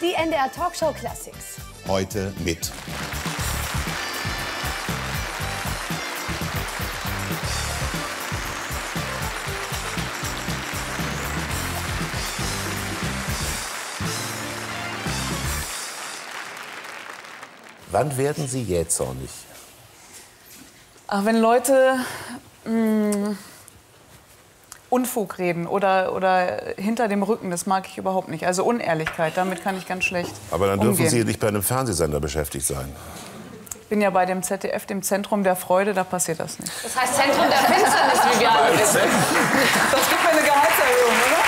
Die NDR Talkshow Classics. Heute mit. Wann werden Sie jähzornig? Ach, wenn Leute mh, Unfug reden oder, oder hinter dem Rücken, das mag ich überhaupt nicht. Also Unehrlichkeit, damit kann ich ganz schlecht Aber dann dürfen umgehen. Sie nicht bei einem Fernsehsender beschäftigt sein. Ich bin ja bei dem ZDF, dem Zentrum der Freude, da passiert das nicht. Das heißt Zentrum der Finsternis, wie wir alle wissen. Das gibt mir eine Gehaltserhöhung, oder?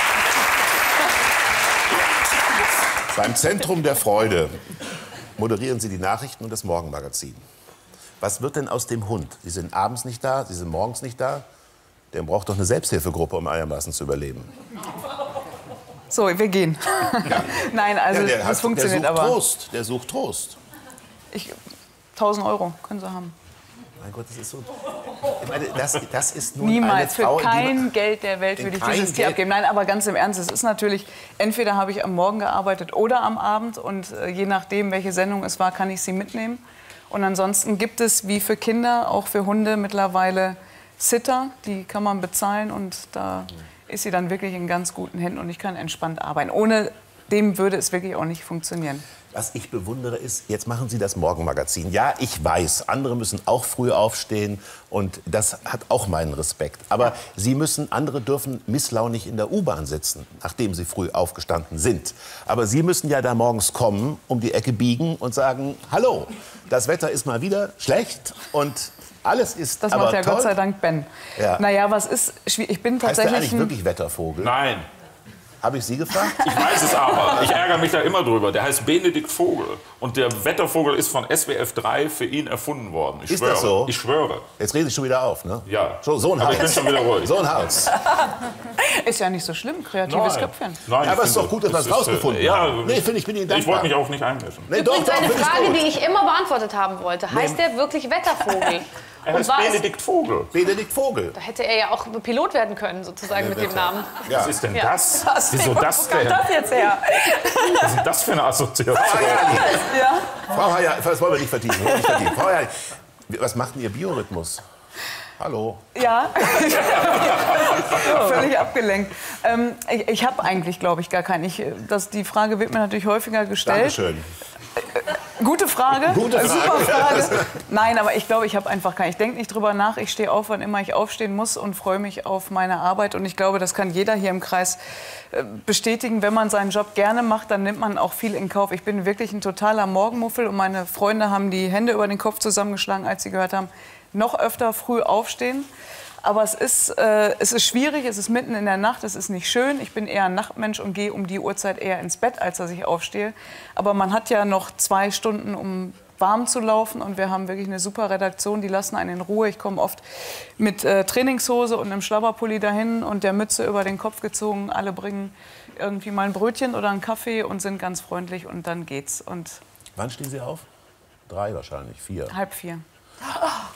Beim Zentrum der Freude moderieren Sie die Nachrichten und das Morgenmagazin. Was wird denn aus dem Hund? Sie sind abends nicht da, Sie sind morgens nicht da. Der braucht doch eine Selbsthilfegruppe, um einigermaßen zu überleben. So, wir gehen. Nein, also Ja, das hat, funktioniert der sucht aber. Trost. Der sucht Trost. Ich, 1000 Euro können Sie haben. Mein Gott, das ist so. Ich meine, das, das ist nun Niemals, für Frau, die- kein Geld der Welt würde ich dieses Tier abgeben. Nein, aber ganz im Ernst, es ist natürlich, entweder habe ich am Morgen gearbeitet oder am Abend und äh, je nachdem, welche Sendung es war, kann ich sie mitnehmen. Und ansonsten gibt es, wie für Kinder, auch für Hunde mittlerweile Sitter, die kann man bezahlen und da ist sie dann wirklich in ganz guten Händen und ich kann entspannt arbeiten. Ohne dem würde es wirklich auch nicht funktionieren. Was ich bewundere ist, jetzt machen Sie das Morgenmagazin. Ja, ich weiß, andere müssen auch früh aufstehen und das hat auch meinen Respekt. Aber Sie müssen, andere dürfen misslaunig in der U-Bahn sitzen, nachdem sie früh aufgestanden sind. Aber Sie müssen ja da morgens kommen, um die Ecke biegen und sagen, hallo, das Wetter ist mal wieder schlecht und alles ist Das aber macht ja toll. Gott sei Dank Ben. Ja. Naja, was ist schwierig? Ich bin Heißt der tatsächlich eigentlich wirklich Wettervogel? Nein, Habe ich Sie gefragt? ich weiß es aber. Ich ärgere mich da immer drüber. Der heißt Benedikt Vogel. Und der Wettervogel ist von SWF 3 für ihn erfunden worden. Ich Ist schwöre. das so? Ich schwöre. Jetzt rede ich schon wieder auf, ne? Ja. So, so ein Aber ich bin Hals. schon wieder ruhig. So ein Hals. Ist ja nicht so schlimm, kreatives Köpfchen. Nein, Ja, aber es ist doch gut, dass wir es ist, äh, rausgefunden ja, haben. Nee, finde ich, bin Ihnen Ich wollte mich auch nicht einmischen. Nee, doch, Übrigens doch, eine finde ich Frage, die ich immer beantwortet haben wollte. Heißt der wirklich Wettervogel? Er Und heißt Benedikt Vogel. Benedikt Vogel. da hätte er ja auch Pilot werden können, sozusagen mit dem Namen. Ja. Was ist denn Ja. das? Wieso das Wo kam denn? das jetzt her? Was ist denn das für eine Assoziation? Ja. Frau Hayer, das wollen wir nicht vertiefen. Nicht vertiefen. Frau Hayer, was macht denn Ihr Biorhythmus? Hallo. Ja. Völlig abgelenkt. Ähm, ich ich habe eigentlich, glaube ich, gar keinen. Ich, äh, das, die Frage wird mir natürlich häufiger gestellt. Dankeschön. Gute Frage. Gute Frage. Super Frage. Nein, aber ich glaube, ich habe einfach keinen. Ich denke nicht drüber nach. Ich stehe auf, wann immer ich aufstehen muss und freue mich auf meine Arbeit. Und ich glaube, das kann jeder hier im Kreis äh, bestätigen. Wenn man seinen Job gerne macht, dann nimmt man auch viel in Kauf. Ich bin wirklich ein totaler Morgenmuffel und meine Freunde haben die Hände über den Kopf zusammengeschlagen, als sie gehört haben, noch öfter früh aufstehen. Aber es ist, äh, es ist schwierig, es ist mitten in der Nacht, es ist nicht schön. Ich bin eher ein Nachtmensch und gehe um die Uhrzeit eher ins Bett, als dass ich aufstehe. Aber man hat ja noch zwei Stunden, um warm zu laufen. Und wir haben wirklich eine super Redaktion, die lassen einen in Ruhe. Ich komme oft mit äh, Trainingshose und einem Schlabberpulli dahin und der Mütze über den Kopf gezogen. Alle bringen irgendwie mal ein Brötchen oder einen Kaffee und sind ganz freundlich und dann geht's. Und Wann stehen Sie auf? Drei wahrscheinlich, vier. halb vier.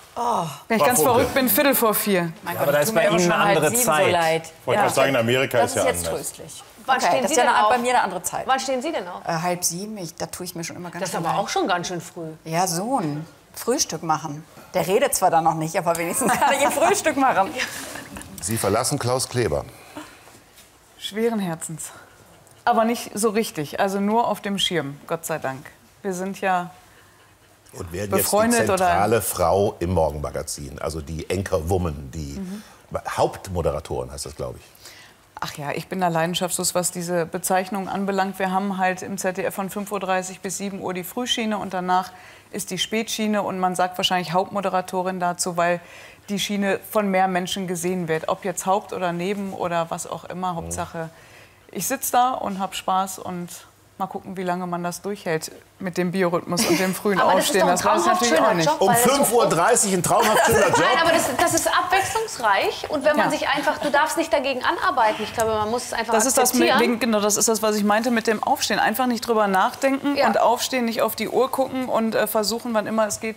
Wenn ich ganz Funke. verrückt bin, Viertel vor vier. Mein Aber da ist bei Ihnen eine andere Zeit. So leid. Wollte gerade sagen, in Amerika Das ist ist ja jetzt anders. tröstlich. Wann Okay, stehen das Sie ist ja denn eine, auf? bei mir eine andere Zeit. Wann stehen Sie denn auf? Äh, halb sieben, ich, da tue ich mir schon immer ganz Das ist aber leid. auch schon ganz schön früh. Ja, Sohn. Frühstück machen. Der redet zwar dann noch nicht, aber wenigstens kann ich ein Frühstück machen. Sie verlassen Klaus Kleber. Schweren Herzens. Aber nicht so richtig, also nur auf dem Schirm, Gott sei Dank. Wir sind ja, Und werden Befreundet jetzt die oder- zentrale Frau im Morgenmagazin. Also die Anchor-Woman, die Mhm. Hauptmoderatorin heißt das, glaube ich. ach ja, ich bin da leidenschaftslos, was diese Bezeichnung anbelangt. Wir haben halt im ZDF von 5.30 Uhr bis 7 Uhr die Frühschiene und danach ist die Spätschiene und man sagt wahrscheinlich Hauptmoderatorin dazu, weil die Schiene von mehr Menschen gesehen wird. Ob jetzt Haupt oder Neben oder was auch immer, Hauptsache ich sitze da und habe Spaß und mal gucken, wie lange man das durchhält mit dem Biorhythmus und dem frühen Aber das ist Aufstehen. doch ein weiß ich traumhaft natürlich auch nicht. Job. Um weil das so 5.30 Uhr ein traumhaft schöner Job. Nein, aber das, das ist abwechslungsreich und wenn man Ja. sich einfach, du darfst nicht dagegen anarbeiten. Ich glaube, man muss es einfach Das ist das, mit, akzeptieren. genau, das ist das, was ich meinte mit dem Aufstehen. Einfach nicht drüber nachdenken Ja. und aufstehen, nicht auf die Uhr gucken und äh, versuchen, wann immer es geht,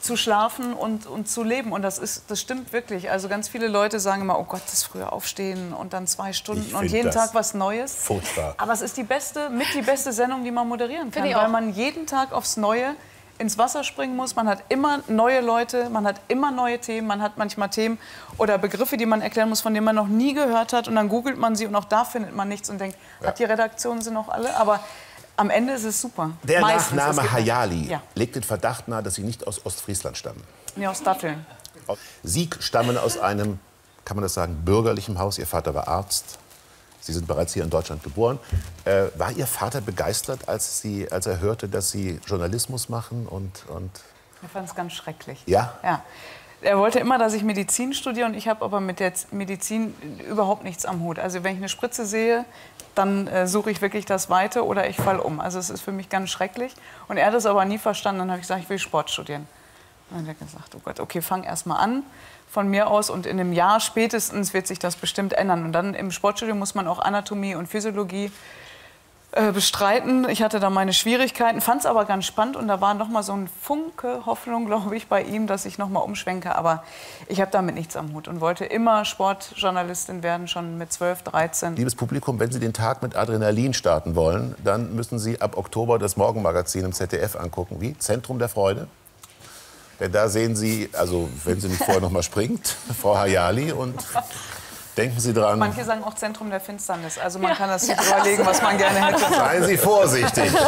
zu schlafen und, und zu leben. Und das, ist, das stimmt wirklich. Also ganz viele Leute sagen immer, oh Gott, das früher aufstehen und dann zwei Stunden und jeden Tag was Neues. furchtbar. Aber es ist die beste, mit die beste Sendung, die man moderieren kann, weil man jeden Tag aufs Neue ins Wasser springen muss. Man hat immer neue Leute, man hat immer neue Themen, man hat manchmal Themen oder Begriffe, die man erklären muss, von denen man noch nie gehört hat. Und dann googelt man sie und auch da findet man nichts und denkt, hat die Redaktion sie noch alle? Aber am Ende ist es super. Der Meistens. Nachname gibt- Hayali Ja, legt den Verdacht nahe, dass Sie nicht aus Ostfriesland stammen. nee, aus Datteln. Sie stammen aus einem, kann man das sagen, bürgerlichen Haus. Ihr Vater war Arzt. Sie sind bereits hier in Deutschland geboren. Äh, war Ihr Vater begeistert, als, Sie, als er hörte, dass Sie Journalismus machen? Und, und Ich fand es ganz schrecklich. Ja? Ja. Er wollte immer, dass ich Medizin studiere und ich habe aber mit der Medizin überhaupt nichts am Hut. Also wenn ich eine Spritze sehe, dann äh, suche ich wirklich das Weite oder ich falle um. Also es ist für mich ganz schrecklich. Und er hat es aber nie verstanden. Dann habe ich gesagt, ich will Sport studieren. Und dann hat er gesagt, oh Gott, okay, fang erst mal an von mir aus und in einem Jahr spätestens wird sich das bestimmt ändern. Und dann im Sportstudium muss man auch Anatomie und Physiologie äh, bestreiten. Ich hatte da meine Schwierigkeiten, fand es aber ganz spannend und da war noch mal so ein Funke Hoffnung, glaube ich, bei ihm, dass ich noch mal umschwenke. Aber ich habe damit nichts am Hut und wollte immer Sportjournalistin werden, schon mit 12, 13. liebes Publikum, wenn Sie den Tag mit Adrenalin starten wollen, dann müssen Sie ab Oktober das Morgenmagazin im ZDF angucken. Wie? Zentrum der Freude? Denn da sehen Sie, also wenn sie nicht vorher noch mal springt, Frau Hayali und denken Sie dran, Manche sagen auch Zentrum der Finsternis. Also man kann das sich überlegen, was man gerne hätte. seien Sie vorsichtig.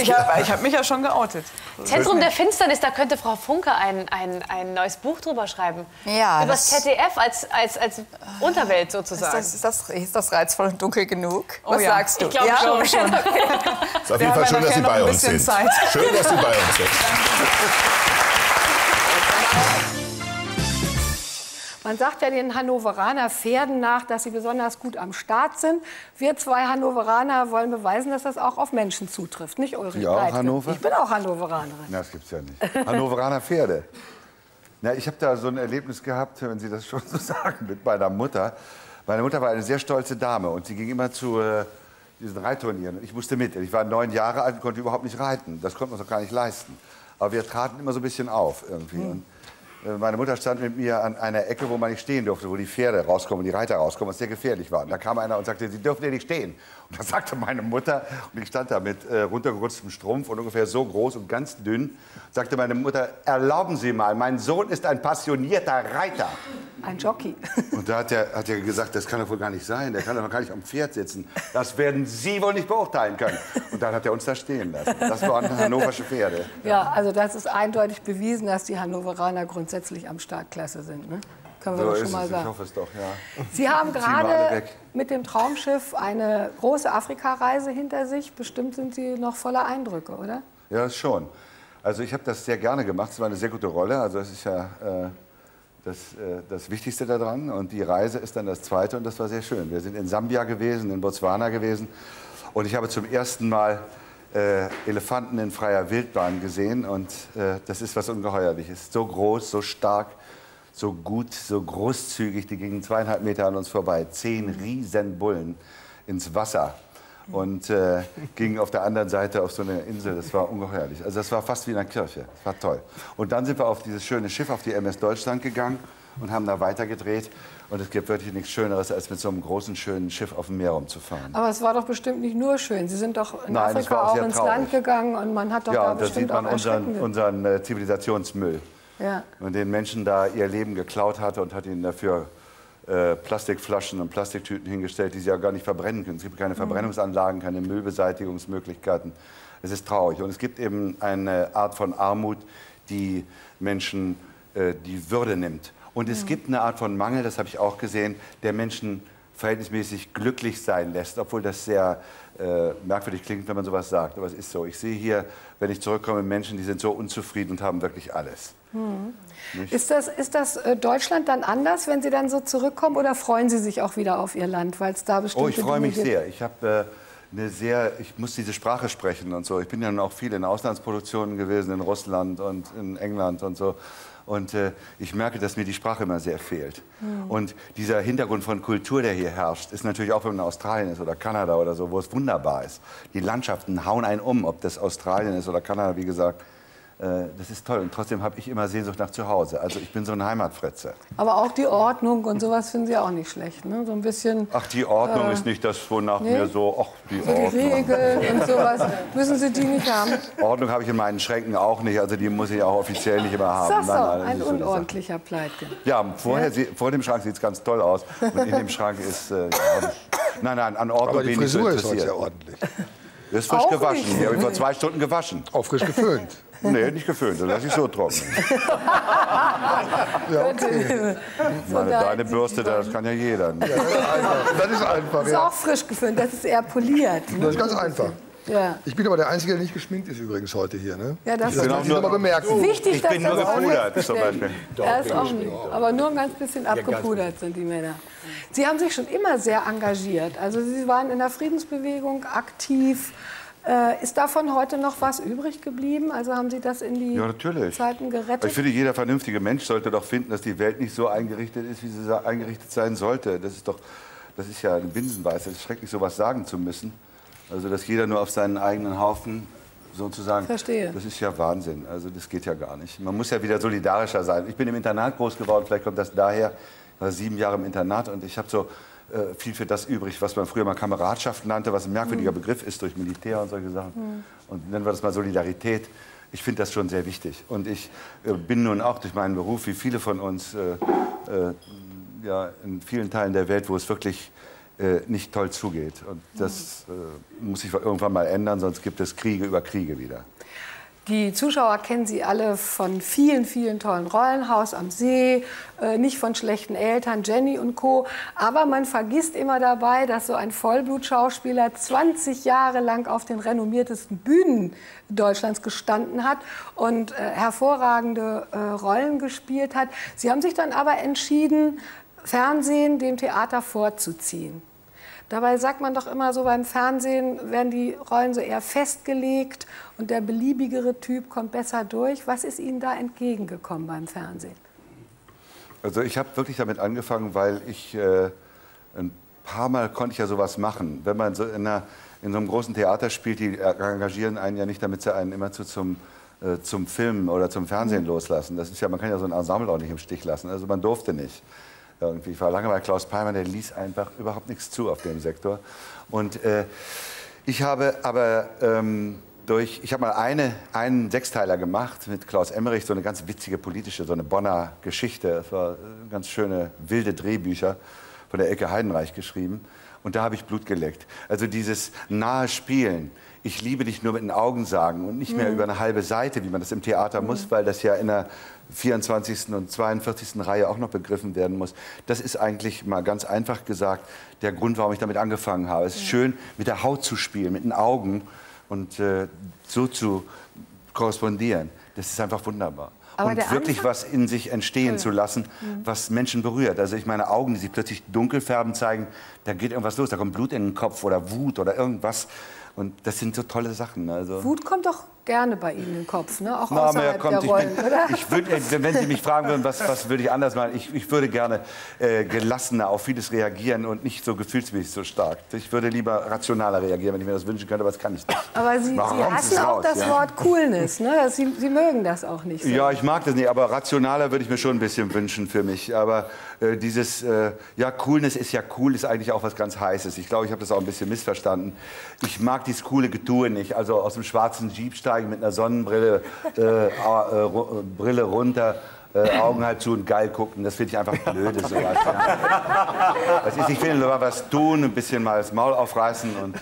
Ich habe hab mich ja schon geoutet. Zentrum der Finsternis, da könnte Frau Funke ein, ein, ein neues Buch drüber schreiben. Ja, Über das das- ZDF als, als, als Unterwelt sozusagen. Ist das, ist, das, ist das reizvoll und dunkel genug? Was ja. sagst du? Ich glaube ja? schon. ist auf jeden Fall ja schön, dass Sie bei uns sind. Zeit. Schön, dass Sie bei uns sind. Man sagt ja den Hannoveraner Pferden nach, dass sie besonders gut am Start sind. Wir zwei Hannoveraner wollen beweisen, dass das auch auf Menschen zutrifft, nicht Ulrich Sie auch. Hannover? Ich bin auch Hannoveranerin. Na, das gibt's ja nicht. Hannoveraner Pferde. Na, ich habe da so ein Erlebnis gehabt, wenn Sie das schon so sagen, mit meiner Mutter. Meine Mutter war eine sehr stolze Dame und sie ging immer zu äh, diesen Reitturnieren. Ich musste mit. Ich war neun Jahre alt und konnte überhaupt nicht reiten. Das konnte man doch gar nicht leisten. Aber wir traten immer so ein bisschen auf irgendwie. Und, äh, meine Mutter stand mit mir an einer Ecke, wo man nicht stehen durfte, wo die Pferde rauskommen, die Reiter rauskommen, was sehr gefährlich war. Und da kam einer und sagte, Sie dürfen hier nicht stehen. Und das sagte meine Mutter, und ich stand da mit äh, runtergerutschtem Strumpf und ungefähr so groß und ganz dünn, sagte meine Mutter, erlauben Sie mal, mein Sohn ist ein passionierter Reiter. Ein Jockey. Und da hat er, hat er gesagt, das kann doch wohl gar nicht sein, der kann doch gar nicht am Pferd sitzen. Das werden Sie wohl nicht beurteilen können. Und dann hat er uns da stehen lassen. Das waren hannoversche Pferde. Ja, also das ist eindeutig bewiesen, dass die Hannoveraner grundsätzlich am Startklasse sind. Ne? Können wir So schon mal es, ich sagen. hoffe es doch, ja. Sie haben gerade mit dem Traumschiff eine große Afrikareise hinter sich. Bestimmt sind Sie noch voller Eindrücke, oder? Ja, schon. Also ich habe das sehr gerne gemacht. Es war eine sehr gute Rolle. Also das ist ja äh, das, äh, das Wichtigste daran. Und die Reise ist dann das Zweite und das war sehr schön. Wir sind in Sambia gewesen, in Botswana gewesen. Und ich habe zum ersten Mal äh, Elefanten in freier Wildbahn gesehen. Und äh, das ist was Ungeheuerliches. So groß, so stark, so gut, so großzügig. Die gingen zweieinhalb Meter an uns vorbei. Zehn riesen Bullen ins Wasser und äh, gingen auf der anderen Seite auf so eine Insel. Das war ungeheuerlich. Also das war fast wie in einer Kirche. Das war toll. Und dann sind wir auf dieses schöne Schiff, auf die MS Deutschland gegangen und haben da weitergedreht. Und es gibt wirklich nichts Schöneres, als mit so einem großen, schönen Schiff auf dem Meer rumzufahren. Aber es war doch bestimmt nicht nur schön. Sie sind doch in Nein, Afrika auch auch ins. Land gegangen und man hat doch Ja, da und da bestimmt sieht man auch unseren, unseren äh, Zivilisationsmüll. Ja. Und den Menschen da ihr Leben geklaut hatte und hat ihnen dafür äh, Plastikflaschen und Plastiktüten hingestellt, die sie ja gar nicht verbrennen können. Es gibt keine Verbrennungsanlagen, keine Müllbeseitigungsmöglichkeiten. Es ist traurig. Und es gibt eben eine Art von Armut, die Menschen äh, die Würde nimmt. Und es gibt eine Art von Mangel, das habe ich auch gesehen, der Menschen verhältnismäßig glücklich sein lässt, obwohl das sehr äh, merkwürdig klingt, wenn man sowas sagt. Aber es ist so. Ich sehe hier, wenn ich zurückkomme, Menschen, die sind so unzufrieden und haben wirklich alles. Ist das, ist das äh, Deutschland dann anders, wenn Sie dann so zurückkommen, oder freuen Sie sich auch wieder auf Ihr Land, weil es da bestimmte Oh, ich freue mich gibt? sehr. Ich habe äh, eine sehr, ich muss diese Sprache sprechen und so. Ich bin ja nun auch viel in Auslandsproduktionen gewesen, in Russland und in England und so. Und äh, ich merke, dass mir die Sprache immer sehr fehlt. Und dieser Hintergrund von Kultur, der hier herrscht, ist natürlich auch, wenn man in Australien ist oder Kanada oder so, wo es wunderbar ist. Die Landschaften hauen einen um, ob das Australien ist oder Kanada, wie gesagt. Äh, das ist toll. Und trotzdem habe ich immer Sehnsucht nach zu Hause. Also ich bin so ein Heimatfritze. Aber auch die Ordnung und sowas finden Sie auch nicht schlecht, ne? So ein bisschen. Ach, die Ordnung Äh, ist nicht das, wonach nee? mir so, ach, die So die Ordnung. Regeln und sowas. Müssen Sie die nicht haben? Ordnung habe ich in meinen Schränken auch nicht. Also die muss ich auch offiziell nicht immer haben. Ist das so? Nein, nein, Ein so die unordentlicher Pleitgen. Ja, vorher, sie- vor dem Schrank sieht es ganz toll aus. Und in dem Schrank ist. Äh, ja, nein, nein, an Ordnung Aber die bin ich so Frisur ist heute interessiert. sehr ordentlich. Das ist frisch Auch gewaschen. nicht. Die habe ich vor zwei Stunden gewaschen. Auch frisch geföhnt. Nee, nicht geföhnt. Das lasse ich so trocknen. Ja, okay. Meine, deine Bürste, das kann ja jeder. Das ist einfach. Das ist einfach, Ist ja. auch frisch geföhnt, das ist eher poliert. ne? Das ist ganz einfach. Ja. Ich bin aber der Einzige, der nicht geschminkt ist übrigens heute hier. Ne? Ja, das das ist auch ich nur- noch mal bemerken. Wichtig, Ich dass bin das nur auch gepudert, zum Beispiel. Er ist auch nicht. Aber nur ein ganz bisschen abgepudert sind die Männer. Sie haben sich schon immer sehr engagiert. Also Sie waren in der Friedensbewegung aktiv. Äh, ist davon heute noch was übrig geblieben? Also haben Sie das in die Ja, natürlich. Zeiten gerettet? Ich finde, jeder vernünftige Mensch sollte doch finden, dass die Welt nicht so eingerichtet ist, wie sie eingerichtet sein sollte. Das ist doch, das ist ja eine Binsenweisheit. Es ist schrecklich, sowas sagen zu müssen. Also, dass jeder nur auf seinen eigenen Haufen sozusagen. Verstehe. Das ist ja Wahnsinn. Also, das geht ja gar nicht. Man muss ja wieder solidarischer sein. Ich bin im Internat groß geworden, vielleicht kommt das daher. Ich war sieben Jahre im Internat und ich habe so äh, viel für das übrig, was man früher mal Kameradschaft nannte, was ein merkwürdiger Mhm. Begriff ist durch Militär und solche Sachen. Und nennen wir das mal Solidarität. Ich finde das schon sehr wichtig. Und ich äh, bin nun auch durch meinen Beruf, wie viele von uns, äh, äh, ja, in vielen Teilen der Welt, wo es wirklich äh, nicht toll zugeht. Und das äh, muss sich irgendwann mal ändern, sonst gibt es Kriege über Kriege wieder. Die Zuschauer kennen Sie alle von vielen, vielen tollen Rollen. Haus am See, äh, nicht von schlechten Eltern, Jenny und Co. Aber man vergisst immer dabei, dass so ein Vollblutschauspieler 20 Jahre lang auf den renommiertesten Bühnen Deutschlands gestanden hat und äh, hervorragende äh, Rollen gespielt hat. Sie haben sich dann aber entschieden, Fernsehen dem Theater vorzuziehen. Dabei sagt man doch immer so, beim Fernsehen werden die Rollen so eher festgelegt und der beliebigere Typ kommt besser durch. Was ist Ihnen da entgegengekommen beim Fernsehen? Also ich habe wirklich damit angefangen, weil ich äh, ein paar Mal konnte ich ja sowas machen. Wenn man so in, einer, in so einem großen Theater spielt, die engagieren einen ja nicht, damit sie einen immer zu, zum, äh, zum Filmen oder zum Fernsehen loslassen. Das ist ja, man kann ja so ein Ensemble auch nicht im Stich lassen. Also man durfte nicht. Irgendwie. Ich war lange bei Klaus Peimann, der ließ einfach überhaupt nichts zu auf dem Sektor. Und äh, ich habe aber ähm, durch, ich habe mal eine, einen Sechsteiler gemacht mit Klaus Emmerich, so eine ganz witzige politische, so eine Bonner Geschichte. Das war äh, ganz schöne, wilde Drehbücher von der Ecke Heidenreich geschrieben. Und da habe ich Blut geleckt. Also dieses nahe Spielen. Ich liebe dich nur mit den Augen sagen und nicht mehr über eine halbe Seite, wie man das im Theater muss, weil das ja in der 24. und 42. Reihe auch noch begriffen werden muss. Das ist eigentlich mal ganz einfach gesagt der Grund, warum ich damit angefangen habe. Es ist schön, mit der Haut zu spielen, mit den Augen und äh, so zu korrespondieren. Das ist einfach wunderbar. Aber und wirklich Anfang- was in sich entstehen zu lassen, was Menschen berührt. Also ich meine Augen, die sich plötzlich dunkel färben, zeigen, da geht irgendwas los, da kommt Blut in den Kopf oder Wut oder irgendwas. Und das sind so tolle Sachen. Also. Wut kommt doch gerne bei Ihnen den Kopf, ne? auch Na, außerhalb kommt, der Rollen, bin, oder? ich würd, äh, wenn Sie mich fragen würden, was, was würde ich anders machen, ich, ich würde gerne äh, gelassener auf vieles reagieren und nicht so gefühlsmäßig so stark. Ich würde lieber rationaler reagieren, wenn ich mir das wünschen könnte, aber das kann ich nicht. Aber Sie, Sie Warum? Es hassen auch raus, das ja. Wort Coolness. Ne? Sie, Sie mögen das auch nicht so. Ja, ich mag das nicht, aber rationaler würde ich mir schon ein bisschen wünschen für mich. Aber äh, dieses, äh, ja, Coolness ist ja cool, ist eigentlich auch was ganz Heißes. Ich glaube, ich habe das auch ein bisschen missverstanden. Ich mag dieses coole Getue nicht. Also aus dem schwarzen Jeep steigen mit einer Sonnenbrille, äh, äh, äh, Brille runter. Äh, Augen halt zu und geil gucken, das finde ich einfach blöde sowas. Ja. Das ist, ich nur mal was tun, ein bisschen mal das Maul aufreißen und,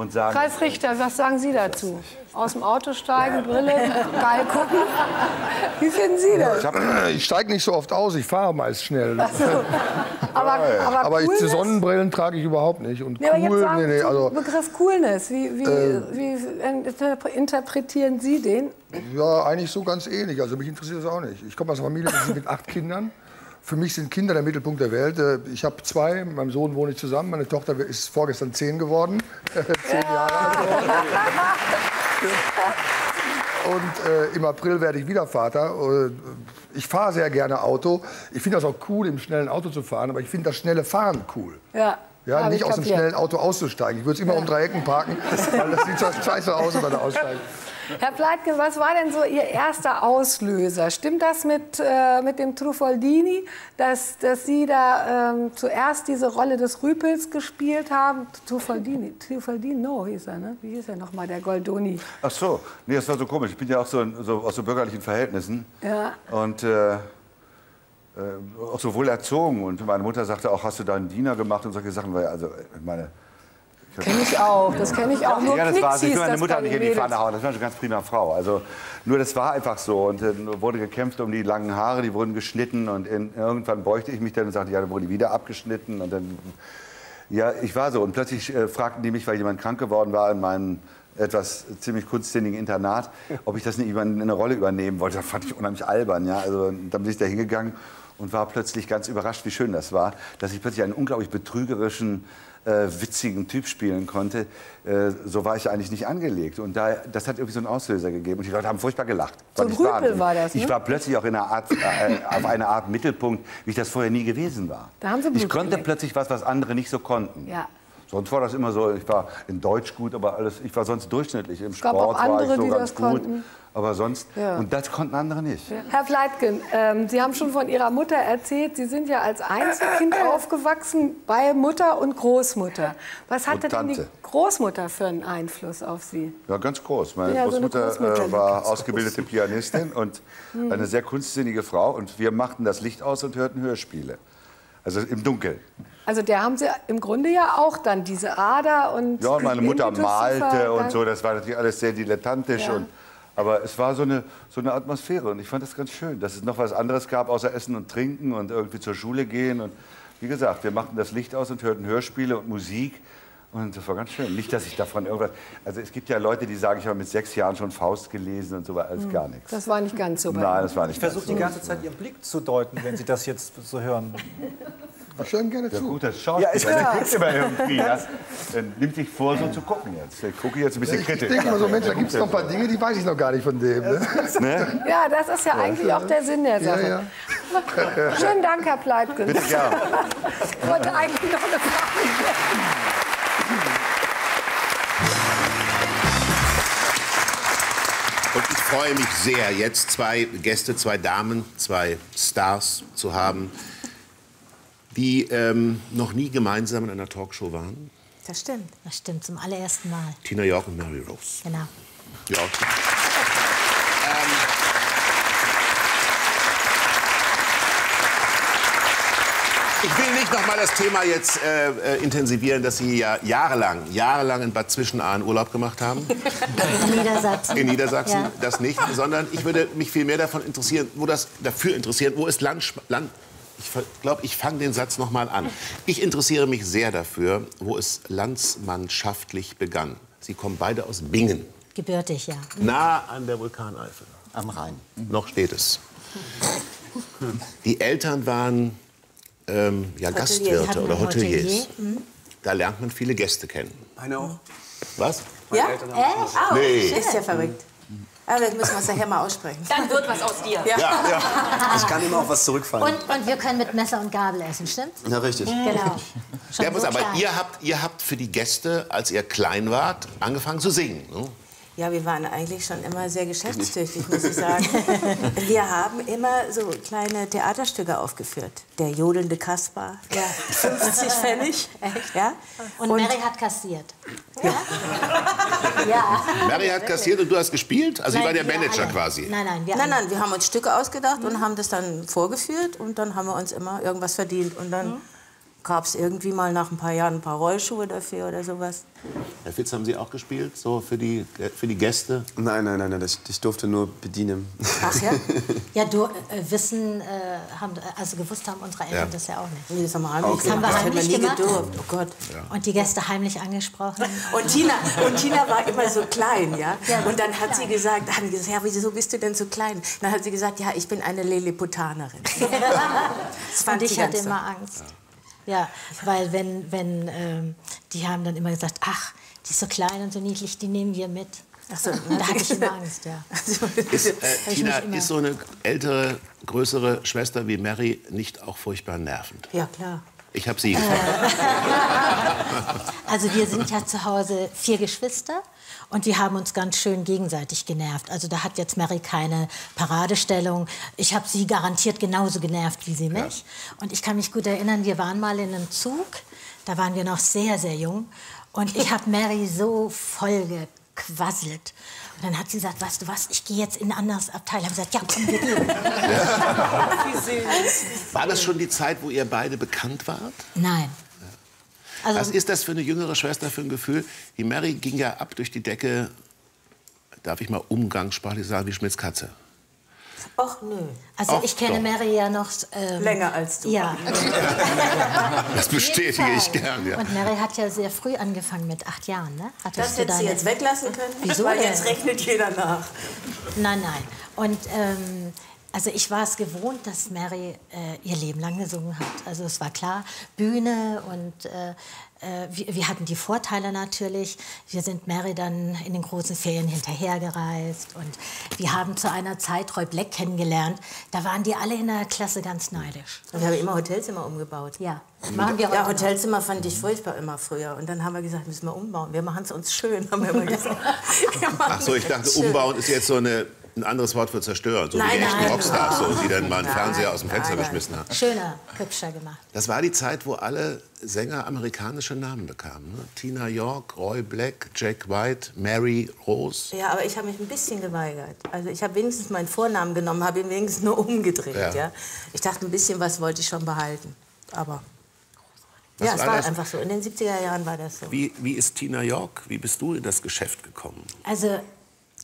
und sagen. Kreisrichter, was sagen Sie dazu? Aus dem Auto steigen, Brille, geil gucken. Wie finden Sie das? Ich Ich steige nicht so oft aus, ich fahre meist schnell. Aber, aber, Aber ich? Sonnenbrillen trage ich überhaupt nicht. Und Nee, cool, sagen nee, nee, also, Begriff Coolness. Wie, wie, wie interpre- interpretieren Sie den? ja, eigentlich so ganz ähnlich. Also mich interessiert das auch nicht. Ich komme aus einer Familie mit acht Kindern. Für mich sind Kinder der Mittelpunkt der Welt. Äh, Ich habe zwei, mit meinem Sohn wohne ich zusammen. Meine Tochter ist vorgestern zehn geworden. zehn Jahre alt. Und äh, im April werde ich wieder Vater. Äh, Ich fahre sehr gerne Auto. Ich finde das auch cool, im schnellen Auto zu fahren, aber ich finde das schnelle Fahren cool. Ja, Ja, nicht ich aus dem schnellen Auto auszusteigen. Ich würde es immer um drei Ecken parken, weil das sieht so scheiße aus, wenn man da aussteigt. Herr Pleitgen, was war denn so Ihr erster Auslöser? Stimmt das mit, äh, mit dem Truffaldini, dass, dass Sie da ähm, zuerst diese Rolle des Rüpels gespielt haben? Truffaldini, Truffaldini, no hieß er, ne? Wie hieß er nochmal, der Goldoni? Ach so, nee, das war so komisch. Ich bin ja auch so, so aus so bürgerlichen Verhältnissen. Ja. Und äh, äh, auch so wohl erzogen. Und meine Mutter sagte auch, hast du da einen Diener gemacht und solche Sachen. Weil, also, ich meine, Kenne ich auch, das kenne ich auch. Nur ja, das war, ich will meine Mutter nicht in die. Pfanne hauen, das war eine ganz prima Frau. Also, nur das war einfach so. Und dann wurde gekämpft um die langen Haare, die wurden geschnitten. Und in, irgendwann bräuchte ich mich dann und sagte, ja, dann wurden die wieder abgeschnitten. Und dann, ja, ich war so. Und plötzlich äh, fragten die mich, weil jemand krank geworden war in meinem etwas ziemlich kunstsinnigen Internat, ob ich das nicht über eine Rolle übernehmen wollte. Das fand ich unheimlich albern. Ja? Also, dann bin ich da hingegangen und war plötzlich ganz überrascht, wie schön das war, dass ich plötzlich einen unglaublich betrügerischen, äh, witzigen Typ spielen konnte. Äh, so war ich eigentlich nicht angelegt. Und da, das hat irgendwie so einen Auslöser gegeben. Und die Leute haben furchtbar gelacht. So ein ich Rüpel war das, ne? Ich war plötzlich auch in einer Art, äh, auf eine Art Mittelpunkt, wie ich das vorher nie gewesen war. Da haben Sie Blut ich konnte geleckt. plötzlich was, was andere nicht so konnten. Ja. Sonst war das immer so, ich war in Deutsch gut, aber alles, ich war sonst durchschnittlich. Im Sport auch andere, war ich so ganz gut. konnten. Aber sonst, Ja. und das konnten andere nicht. Herr Fleitgen, ähm, Sie haben schon von Ihrer Mutter erzählt, Sie sind ja als Einzelkind aufgewachsen bei Mutter und Großmutter. Was hatte denn die. Großmutter für einen Einfluss auf Sie? Ja, ganz groß. Meine Ja, so eine Großmutter Großmutter, äh, war ausgebildete Pianistin und eine sehr kunstsinnige Frau. Und wir machten das Licht aus und hörten Hörspiele. Also im Dunkeln. Also der haben Sie im Grunde ja auch dann diese Ader und Ja, und meine Mutter malte und so. Das war natürlich alles sehr dilettantisch. Ja. Und, aber es war so eine, so eine Atmosphäre. Und ich fand das ganz schön, dass es noch was anderes gab, außer Essen und Trinken und irgendwie zur Schule gehen. Und wie gesagt, wir machten das Licht aus und hörten Hörspiele und Musik. Und das war ganz schön. Nicht, dass ich davon irgendwas. Also es gibt ja Leute, die sagen, ich habe mit sechs Jahren schon Faust gelesen und so war alles gar nichts. Das war nicht ganz so bei Nein, das war nicht. Ich versuche die ganze Zeit Ihren Blick zu deuten, wenn Sie das jetzt so hören. Ich höre gerne Ja, zu. gut, das Schauspieler, ist der klar. guckt immer irgendwie. Ja. Dann nimmt sich vor, so zu gucken jetzt. Ich gucke jetzt ein bisschen Ich kritisch. denke mal so, Mensch, da gibt es noch ein paar Dinge, die weiß ich noch gar nicht von dem. Ne? Ne? Ja, das ist ja eigentlich auch der Sinn der Sache. ja. Schönen Dank, Herr Pleitgen. Bitte gern. Ich wollte eigentlich noch eine Frage stellen. Und ich freue mich sehr, jetzt zwei Gäste, zwei Damen, zwei Stars zu haben, die ähm, noch nie gemeinsam in einer Talkshow waren. Das stimmt. Das stimmt, zum allerersten Mal. Tina York und Mary Rose. Genau. Ja. Ich will nicht noch mal das Thema jetzt äh, äh, intensivieren, dass Sie ja jahrelang, jahrelang in Bad Zwischenahn Urlaub gemacht haben. In Niedersachsen. In Niedersachsen, Ja. das nicht, sondern ich würde mich viel mehr davon interessieren, wo das dafür interessieren, wo ist Land, Land ich glaube, ich fange den Satz noch mal an. Ich interessiere mich sehr dafür, wo es landsmannschaftlich begann. Sie kommen beide aus Bingen, Gebürtig, ja. nah an der Vulkaneifel. Am Rhein. Noch steht es. Die Eltern waren ähm, ja, Gastwirte oder ein Hotelier, Hoteliers. mhm. Da lernt man viele Gäste kennen. Meine auch. Was? Meine Ja? Eltern haben Äh? Nee. Ist ja verrückt. Aber das müssen wir uns nachher mal aussprechen. Dann wird was aus dir. Ja. Ich kann immer auch was zurückfallen. Und, und wir können mit Messer und Gabel essen, stimmt's? Ja, richtig. Genau. Schon Ja, so aber ihr habt, ihr habt für die Gäste, als ihr klein wart, angefangen zu singen. Ne? Ja, wir waren eigentlich schon immer sehr geschäftstüchtig, muss ich sagen. Wir haben immer so kleine Theaterstücke aufgeführt. Der jodelnde Kaspar, ja. 50 Pfennig. Ja? Und, Mary hat kassiert. Ja? ja. Mary hat kassiert und du hast gespielt? Also, sie war der Manager alle. quasi. Nein, nein, wir Nein, nein, wir haben uns Stücke ausgedacht und haben das dann vorgeführt und dann haben wir uns immer irgendwas verdient. Und dann gab es irgendwie mal nach ein paar Jahren ein paar Rollschuhe dafür oder sowas. Herr Fitz, haben Sie auch gespielt, so für die, für die Gäste? Nein, nein, nein, nein, ich, ich durfte nur bedienen. Ach ja? Ja, du, äh, wissen, äh, haben, also gewusst haben unsere Eltern Ja. das ja auch nicht. Nee, das haben wir heimlich Das haben wir gemacht. Das hätten wir heimlich gemacht. gedurft. Oh Gott. Und die Gäste heimlich angesprochen. Und Tina, und Tina war immer so klein, ja. Ja, und dann hat sie gesagt, haben gesagt, ja, wieso bist du denn so klein? Dann hat sie gesagt, ja, ich bin eine Lilliputanerin. Das fand Und ich hatte immer Angst. Ja, weil wenn, wenn ähm, die haben dann immer gesagt, ach, die ist so klein und so niedlich, die nehmen wir mit. Ach so. Da hatte ich immer Angst, ja. Ist, äh, Tina, ist so eine ältere, größere Schwester wie Mary nicht auch furchtbar nervend? Ja, klar. Ich habe Sie gefragt. Also wir sind ja zu Hause vier Geschwister und wir haben uns ganz schön gegenseitig genervt. Also da hat jetzt Mary keine Paradestellung. Ich habe sie garantiert genauso genervt wie sie mich. Und ich kann mich gut erinnern, wir waren mal in einem Zug, da waren wir noch sehr, sehr jung. Und ich habe Mary so voll gequasselt. Und dann hat sie gesagt, weißt du was, ich gehe jetzt in ein anderes Abteil. Haben gesagt, ja, komm, wir gehen. War das schon die Zeit, wo ihr beide bekannt wart? Nein. Also, Was ist das für eine jüngere Schwester für ein Gefühl? Die Mary ging ja ab durch die Decke, darf ich mal umgangssprachlich sagen, wie Schmitz Katze. Och, nö. also Ach, ich kenne doch. Mary ja noch... Ähm, Länger als du. Ja. Das bestätige ich gern, ja. Und Mary hat ja sehr früh angefangen, mit acht Jahren, ne? Hattest Das du deine- jetzt weglassen können, Wieso weil denn? jetzt rechnet jeder nach. Nein, nein. Und ähm, also ich war es gewohnt, dass Mary äh, ihr Leben lang gesungen hat. Also es war klar, Bühne und äh, äh, wir, wir hatten die Vorteile natürlich. Wir sind Mary dann in den großen Ferien hinterhergereist und wir haben zu einer Zeit Roy Black kennengelernt. Da waren die alle in der Klasse ganz neidisch. Und wir haben immer Hotelzimmer umgebaut. Ja, machen wir Ja, noch. Hotelzimmer fand ich furchtbar immer früher. Und dann haben wir gesagt, müssen wir umbauen. Wir machen es uns schön, haben wir immer gesagt. Ach so, ich dachte, umbauen ist jetzt so eine, ein anderes Wort für zerstören. So wie Nein, die echten. Rockstars, so, die dann mal einen Nein, Fernseher aus dem Fenster nein, geschmissen haben. Schöner, hübscher gemacht. Das war die Zeit, wo alle Sänger amerikanische Namen bekamen. Ne? Tina York, Roy Black, Jack White, Mary Rose. Ja, aber ich habe mich ein bisschen geweigert. Also ich habe wenigstens meinen Vornamen genommen, habe ihn wenigstens nur umgedreht. Ja. Ja. Ich dachte, ein bisschen was wollte ich schon behalten. Aber Was ja, es war war das? einfach so. In den 70er Jahren war das so. Wie, wie ist Tina York? Wie bist du in das Geschäft gekommen? Also,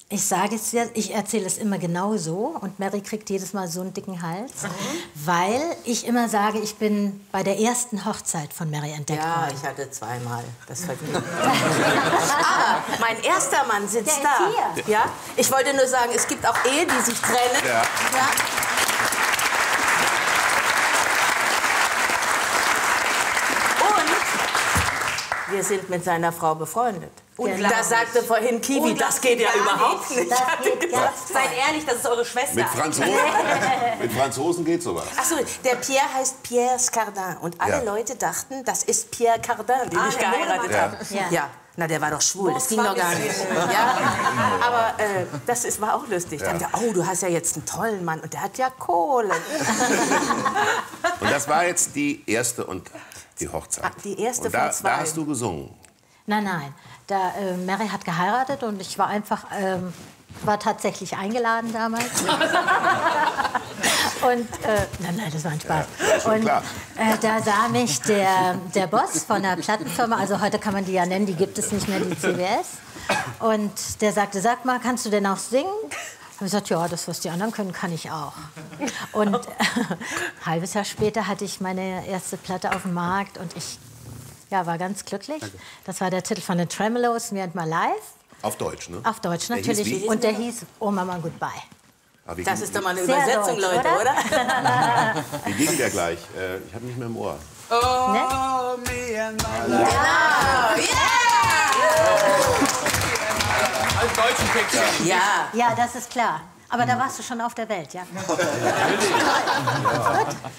ich sage es ja, ich erzähle es immer genau so und Mary kriegt jedes Mal so einen dicken Hals, weil ich immer sage, ich bin bei der ersten Hochzeit von Mary entdeckt Ja, worden. ich hatte zweimal das Vergnügen. Aber mein erster Mann sitzt Der ist da. hier. Ja? Ich wollte nur sagen, es gibt auch Ehen, die sich trennen. Ja. Ja. Und wir sind mit seiner Frau befreundet. Und Genau. da sagte vorhin Kiwi, das geht ja überhaupt nicht. Das geht gar Seid ehrlich, das ist eure Schwester. Mit Franzosen, mit Franzosen geht sowas. Achso, der Pierre heißt Pierre Scardin. Und alle Ja. Leute dachten, das ist Pierre Cardin, den Ah, ich der geheiratet habe. Ja. Ja. Na, der war doch schwul, das ging doch gar nicht. Ja. Aber äh, das ist, war auch lustig. Dann Ja. dachte ich, oh, du hast ja jetzt einen tollen Mann und der hat ja Kohle. Und das war jetzt die erste und die Hochzeit. Ah, die erste und da, von zwei. Da hast du gesungen. Nein, nein. Da, äh, Mary hat geheiratet und ich war einfach, ähm, war tatsächlich eingeladen damals. und, äh, nein, nein, das war ein Spaß. schon und äh, da sah mich der, der Boss von der Plattenfirma, also heute kann man die ja nennen, die gibt es nicht mehr, die CBS. Und der sagte, sag mal, kannst du denn auch singen? Habe ich gesagt, ja, das, was die anderen können, kann ich auch. Und äh, ein halbes Jahr später hatte ich meine erste Platte auf dem Markt und ich ja, war ganz glücklich. Das war der Titel von den Tremolos, Me and My Life. Auf Deutsch, ne? Auf Deutsch Der natürlich. wie? Und der hieß Oh Mama Goodbye. Aber wie Das ist doch mal eine Übersetzung, deutsch, Leute, oder? oder? Wie ging der gleich? Äh, ich habe nicht mehr im Ohr. Ne? Als deutschen Text. Ja. Ja, das ist klar. Aber da warst du schon auf der Welt, ja?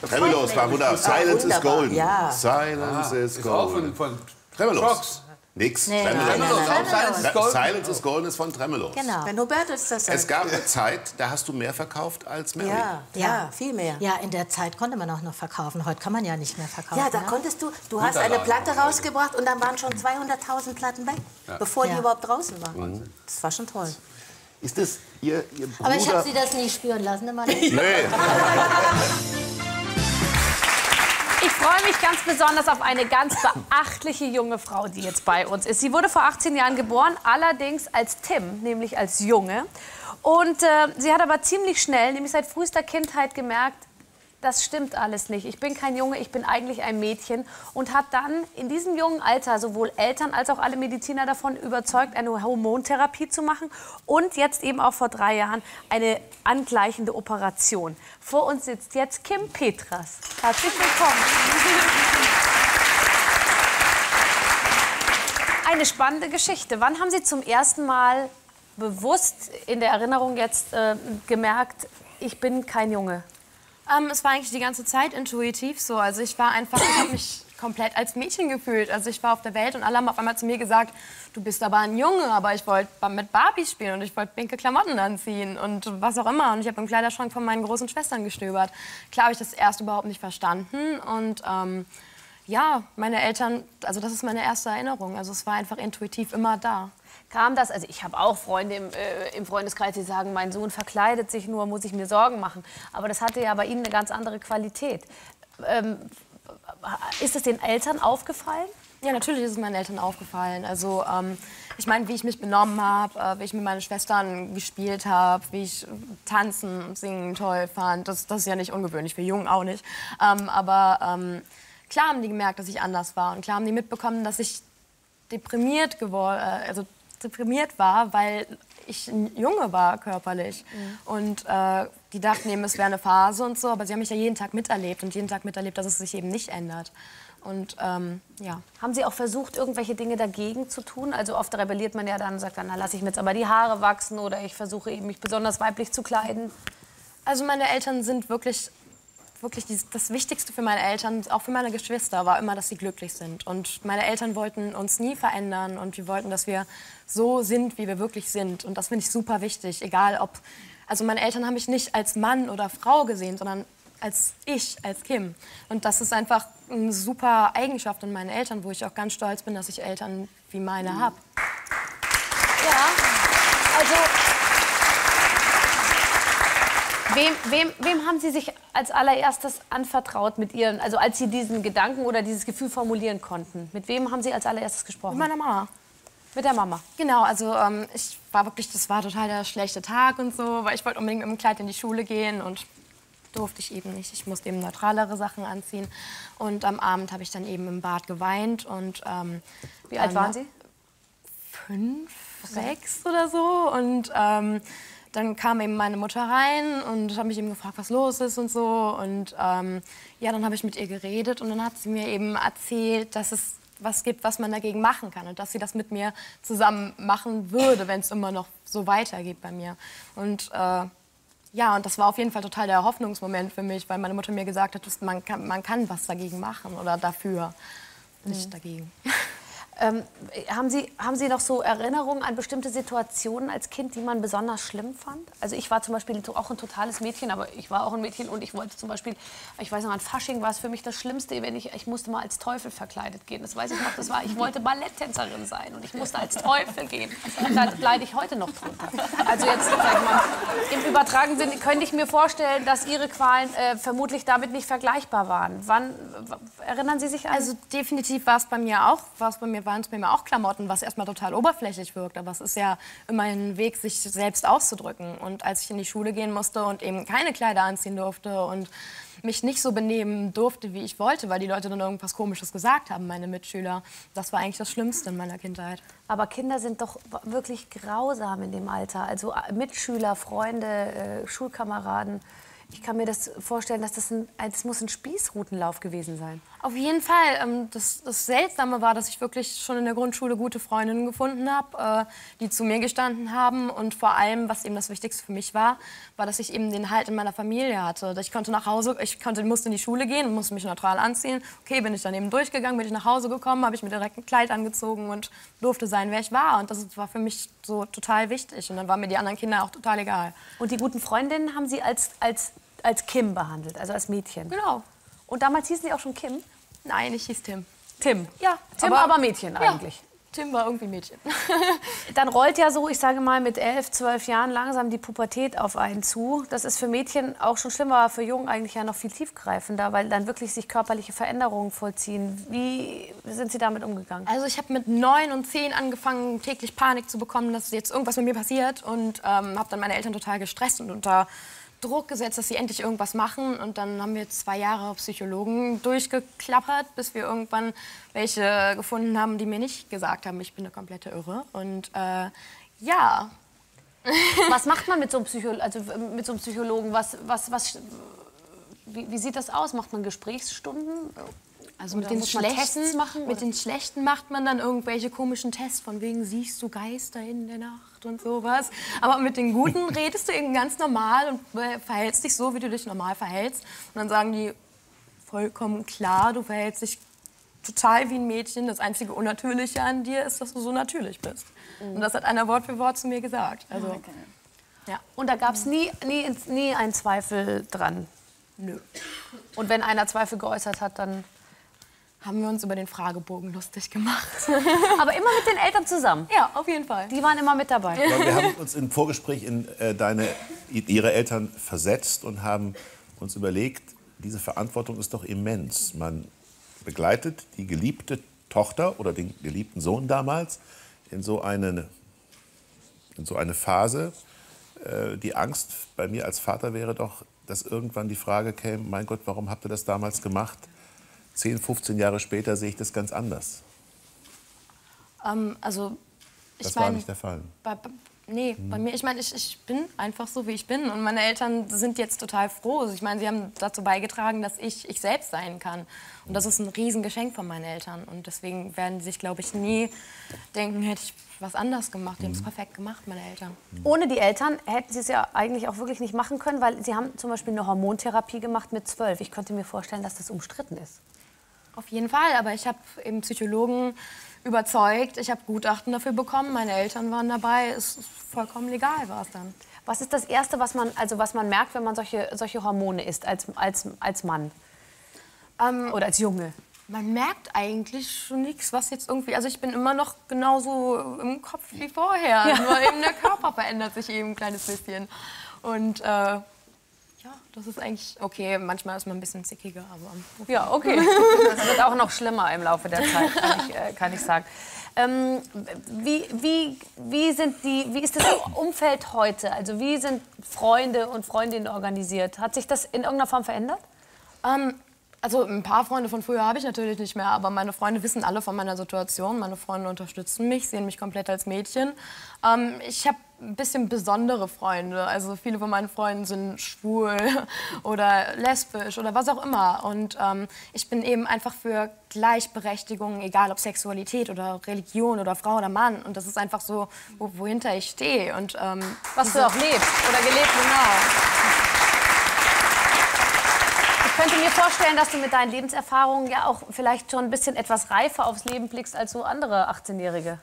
Tremolos war wunderbar. Silence is golden. ja. Silence is Ist auch golden. von, von Tremolos. Nix. Nee, Tremolos. nein, nein, nein, Silence is golden. Silence is golden ist von Tremolos. Genau. Wenn Hubertus das sagt. Es gab eine Zeit, da hast du mehr verkauft als Mary. ja, ja, viel mehr. Ja, in der Zeit konnte man auch noch verkaufen. Heute kann man ja nicht mehr verkaufen. Ja, da ne? konntest du, du hast eine Platte rausgebracht und dann waren schon 200.000 Platten weg, bevor die Ja. überhaupt draußen waren. Das war schon toll. Ist das ihr, ihr Bruder? Aber ich habe sie das nie spüren lassen. Nicht. Nee. Ich freue mich ganz besonders auf eine ganz beachtliche junge Frau, die jetzt bei uns ist. Sie wurde vor 18 Jahren geboren, allerdings als Tim, nämlich als Junge. Und äh, sie hat aber ziemlich schnell, nämlich seit frühester Kindheit gemerkt, das stimmt alles nicht. Ich bin kein Junge, ich bin eigentlich ein Mädchen. Und hat dann in diesem jungen Alter sowohl Eltern als auch alle Mediziner davon überzeugt, eine Hormontherapie zu machen. Und jetzt eben auch vor drei Jahren eine angleichende Operation. Vor uns sitzt jetzt Kim Petras. Herzlich willkommen. Eine spannende Geschichte. Wann haben Sie zum ersten Mal bewusst in der Erinnerung jetzt äh, gemerkt, ich bin kein Junge? Ähm, es war eigentlich die ganze Zeit intuitiv so. Also ich war einfach, ich habe mich komplett als Mädchen gefühlt. Also ich war auf der Welt und alle haben auf einmal zu mir gesagt, du bist aber ein Junge, aber ich wollte mit Barbie spielen und ich wollte pinke Klamotten anziehen und was auch immer. Und ich habe im Kleiderschrank von meinen großen Schwestern gestöbert. Klar habe ich das erst überhaupt nicht verstanden und ähm, ja, meine Eltern, also das ist meine erste Erinnerung. Also es war einfach intuitiv immer da. Kam das, also ich habe auch Freunde im, äh, im Freundeskreis, die sagen, mein Sohn verkleidet sich nur, muss ich mir Sorgen machen. Aber das hatte ja bei Ihnen eine ganz andere Qualität. Ähm, ist es den Eltern aufgefallen? Ja, natürlich ist es meinen Eltern aufgefallen. Also ähm, ich meine, wie ich mich benommen habe, äh, wie ich mit meinen Schwestern gespielt habe, wie ich tanzen und singen toll fand. Das, das ist ja nicht ungewöhnlich, für Jungen auch nicht. Ähm, aber ähm, klar haben die gemerkt, dass ich anders war. Und klar haben die mitbekommen, dass ich deprimiert geworden, äh, also deprimiert war, weil ich ein Junge war körperlich. Mhm. Und äh, die dachten eben, es wäre eine Phase und so, aber sie haben mich ja jeden Tag miterlebt und jeden Tag miterlebt, dass es sich eben nicht ändert. Und ähm, ja. Haben Sie auch versucht, irgendwelche Dinge dagegen zu tun? Also oft rebelliert man ja dann und sagt dann, na lasse ich mir jetzt aber die Haare wachsen oder ich versuche eben mich besonders weiblich zu kleiden. Also meine Eltern sind wirklich wirklich das Wichtigste für meine Eltern, auch für meine Geschwister, war immer, dass sie glücklich sind. Und meine Eltern wollten uns nie verändern und wir wollten, dass wir so sind, wie wir wirklich sind. Und das finde ich super wichtig, egal ob. Also meine Eltern haben mich nicht als Mann oder Frau gesehen, sondern als ich, als Kim. Und das ist einfach eine super Eigenschaft in meinen Eltern, wo ich auch ganz stolz bin, dass ich Eltern wie meine habe. Ja, also Wem, wem, wem, haben Sie sich als allererstes anvertraut mit Ihren, also als Sie diesen Gedanken oder dieses Gefühl formulieren konnten? Mit wem haben Sie als allererstes gesprochen? Mit meiner Mama. Mit der Mama? Genau, also ähm, ich war wirklich, das war total der schlechte Tag und so, weil ich wollte unbedingt mit dem Kleid in die Schule gehen und durfte ich eben nicht. Ich musste eben neutralere Sachen anziehen. Und am Abend habe ich dann eben im Bad geweint und... Ähm, Wie alt waren Sie? Fünf, sechs oder so und... Ähm, dann kam eben meine Mutter rein und hat mich eben gefragt, was los ist und so. Und ähm, ja, dann habe ich mit ihr geredet und dann hat sie mir eben erzählt, dass es was gibt, was man dagegen machen kann und dass sie das mit mir zusammen machen würde, wenn es immer noch so weitergeht bei mir. Und äh, ja, und das war auf jeden Fall total der Hoffnungsmoment für mich, weil meine Mutter mir gesagt hat, man kann, man kann was dagegen machen oder dafür, nicht mhm. dagegen. Ähm, haben, Sie, haben Sie noch so Erinnerungen an bestimmte Situationen als Kind, die man besonders schlimm fand? Also ich war zum Beispiel auch ein totales Mädchen, aber ich war auch ein Mädchen und ich wollte zum Beispiel, ich weiß noch, an Fasching war es für mich das Schlimmste, wenn ich, ich musste mal als Teufel verkleidet gehen. Das weiß ich noch, das war, ich wollte Balletttänzerin sein und ich musste als Teufel gehen. Da leide ich heute noch drunter. Also jetzt, mal, im übertragenen Sinne könnte ich mir vorstellen, dass Ihre Qualen äh, vermutlich damit nicht vergleichbar waren. Wann, erinnern Sie sich an? Also definitiv war es bei mir auch, war es bei mir waren es bei mir auch Klamotten, was erstmal total oberflächlich wirkt. Aber es ist ja immer ein Weg, sich selbst auszudrücken. Und als ich in die Schule gehen musste und eben keine Kleider anziehen durfte und mich nicht so benehmen durfte, wie ich wollte, weil die Leute dann irgendwas Komisches gesagt haben, meine Mitschüler. Das war eigentlich das Schlimmste in meiner Kindheit. Aber Kinder sind doch wirklich grausam in dem Alter. Also äh, Mitschüler, Freunde, äh, Schulkameraden. Ich kann mir das vorstellen, dass das ein, das muss ein Spießrutenlauf gewesen sein. Auf jeden Fall. Ähm, das, das, Seltsame war, dass ich wirklich schon in der Grundschule gute Freundinnen gefunden habe, äh, die zu mir gestanden haben. Und vor allem, was eben das Wichtigste für mich war, war, dass ich eben den Halt in meiner Familie hatte. Ich konnte nach Hause, ich konnte, musste in die Schule gehen, musste mich neutral anziehen. Okay, bin ich dann eben durchgegangen, bin ich nach Hause gekommen, habe ich mir direkt ein Kleid angezogen und durfte sein, wer ich war. Und das war für mich so total wichtig. Und dann waren mir die anderen Kinder auch total egal. Und die guten Freundinnen haben Sie als, als, als Kim behandelt, also als Mädchen? Genau. Und damals hießen Sie auch schon Kim? Nein, ich hieß Tim. Tim? Ja. Tim, aber, aber Mädchen ja. eigentlich. Tim war irgendwie Mädchen. Dann rollt ja so, ich sage mal, mit elf, zwölf Jahren langsam die Pubertät auf einen zu. Das ist für Mädchen auch schon schlimmer, aber für Jungen eigentlich ja noch viel tiefgreifender, weil dann wirklich sich körperliche Veränderungen vollziehen. Wie sind Sie damit umgegangen? Also ich habe mit neun und zehn angefangen, täglich Panik zu bekommen, dass jetzt irgendwas mit mir passiert und ähm, habe dann meine Eltern total gestresst und unter Druck gesetzt, dass sie endlich irgendwas machen. Und dann haben wir zwei Jahre Psychologen durchgeklappert, bis wir irgendwann welche gefunden haben, die mir nicht gesagt haben, ich bin eine komplette Irre. Und äh, ja. Was macht man mit so einem, Psycho also mit so einem Psychologen? Was, was, was, wie, wie sieht das aus? Macht man Gesprächsstunden? Also mit den, schlechten, Tests machen, mit den schlechten macht man dann irgendwelche komischen Tests, von wegen siehst du Geister in der Nacht und sowas. Aber mit den guten redest du eben ganz normal und äh, verhältst dich so, wie du dich normal verhältst. Und dann sagen die vollkommen klar, du verhältst dich total wie ein Mädchen. Das einzige Unnatürliche an dir ist, dass du so natürlich bist. Und das hat einer Wort für Wort zu mir gesagt. Also, ja. Und da gab es nie, nie, nie einen Zweifel dran? Nö. Und wenn einer Zweifel geäußert hat, dann... Haben wir uns über den Fragebogen lustig gemacht. Aber immer mit den Eltern zusammen? Ja, auf jeden Fall. Die waren immer mit dabei? Wir haben uns im Vorgespräch in äh, deine, ihre Eltern versetzt und haben uns überlegt, diese Verantwortung ist doch immens. Man begleitet die geliebte Tochter oder den geliebten Sohn damals in so eine, in so eine Phase. Äh, die Angst bei mir als Vater wäre doch, dass irgendwann die Frage käme, mein Gott, warum habt ihr das damals gemacht? 10, 15 Jahre später sehe ich das ganz anders. Ähm, also, ich Das war mein, nicht der Fall. Bei, bei, nee, bei mir, ich meine, ich, ich bin einfach so, wie ich bin. Und meine Eltern sind jetzt total froh. Also ich meine, sie haben dazu beigetragen, dass ich ich selbst sein kann. Und das ist ein Riesengeschenk von meinen Eltern. Und deswegen werden sie sich, glaube ich, nie denken, hätte ich was anders gemacht. Die haben es perfekt gemacht, meine Eltern. Ohne die Eltern hätten sie es ja eigentlich auch wirklich nicht machen können, weil sie haben zum Beispiel eine Hormontherapie gemacht mit zwölf. Ich könnte mir vorstellen, dass das umstritten ist. Auf jeden Fall, aber ich habe eben Psychologen überzeugt. Ich habe Gutachten dafür bekommen. Meine Eltern waren dabei. Es ist vollkommen legal war es dann. Was ist das Erste, was man, also was man merkt, wenn man solche, solche Hormone isst als, als, als Mann? Oder als Junge? Man merkt eigentlich schon nichts, was jetzt irgendwie. Also ich bin immer noch genauso im Kopf wie vorher. Ja. Nur eben der Körper verändert sich eben ein kleines bisschen. Und äh, das ist eigentlich okay. Manchmal ist man ein bisschen zickiger, aber. Ja, okay. Das wird auch noch schlimmer im Laufe der Zeit, kann ich, äh, kann ich sagen. Ähm, wie, wie, wie, sind die, wie ist das Umfeld heute? Also wie sind Freunde und Freundinnen organisiert? Hat sich das in irgendeiner Form verändert? Ähm, also ein paar Freunde von früher habe ich natürlich nicht mehr, aber meine Freunde wissen alle von meiner Situation. Meine Freunde unterstützen mich, sehen mich komplett als Mädchen. Ähm, ich habe ein bisschen besondere Freunde. Also viele von meinen Freunden sind schwul oder lesbisch oder was auch immer. Und ähm, ich bin eben einfach für Gleichberechtigung, egal ob Sexualität oder Religion oder Frau oder Mann. Und das ist einfach so, wo, wohinter ich stehe. Und ähm, Was du auch lebst oder gelebt Genau. Ich könnte mir vorstellen, dass du mit deinen Lebenserfahrungen ja auch vielleicht schon ein bisschen etwas reifer aufs Leben blickst als so andere 18-Jährige.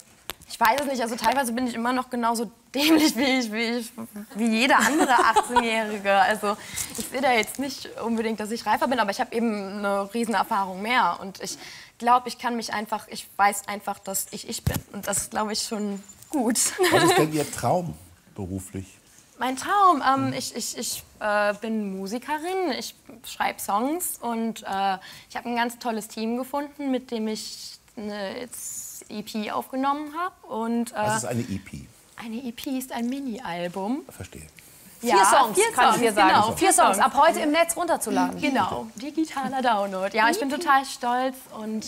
Ich weiß es nicht. Also teilweise bin ich immer noch genauso dämlich wie ich, wie, ich, wie jeder andere 18-Jährige. Also ich sehe da jetzt nicht unbedingt, dass ich reifer bin, aber ich habe eben eine Riesenerfahrung mehr. Und ich glaube, ich kann mich einfach, ich weiß einfach, dass ich ich bin. Und das ist, glaube ich, schon gut. Was ist denn Ihr Traum beruflich? Mein Traum, ähm, ich, ich, ich äh, bin Musikerin, ich schreibe Songs und äh, ich habe ein ganz tolles Team gefunden, mit dem ich eine jetzt EP aufgenommen habe. Und, äh, Was ist eine EP? eine EP ist ein Mini-Album. Verstehe. Vier Songs, vier kann ich Songs, dir sagen. Genau, vier Songs, ab heute im Netz runterzuladen. Genau, digitaler Download. Ja, ich bin total stolz und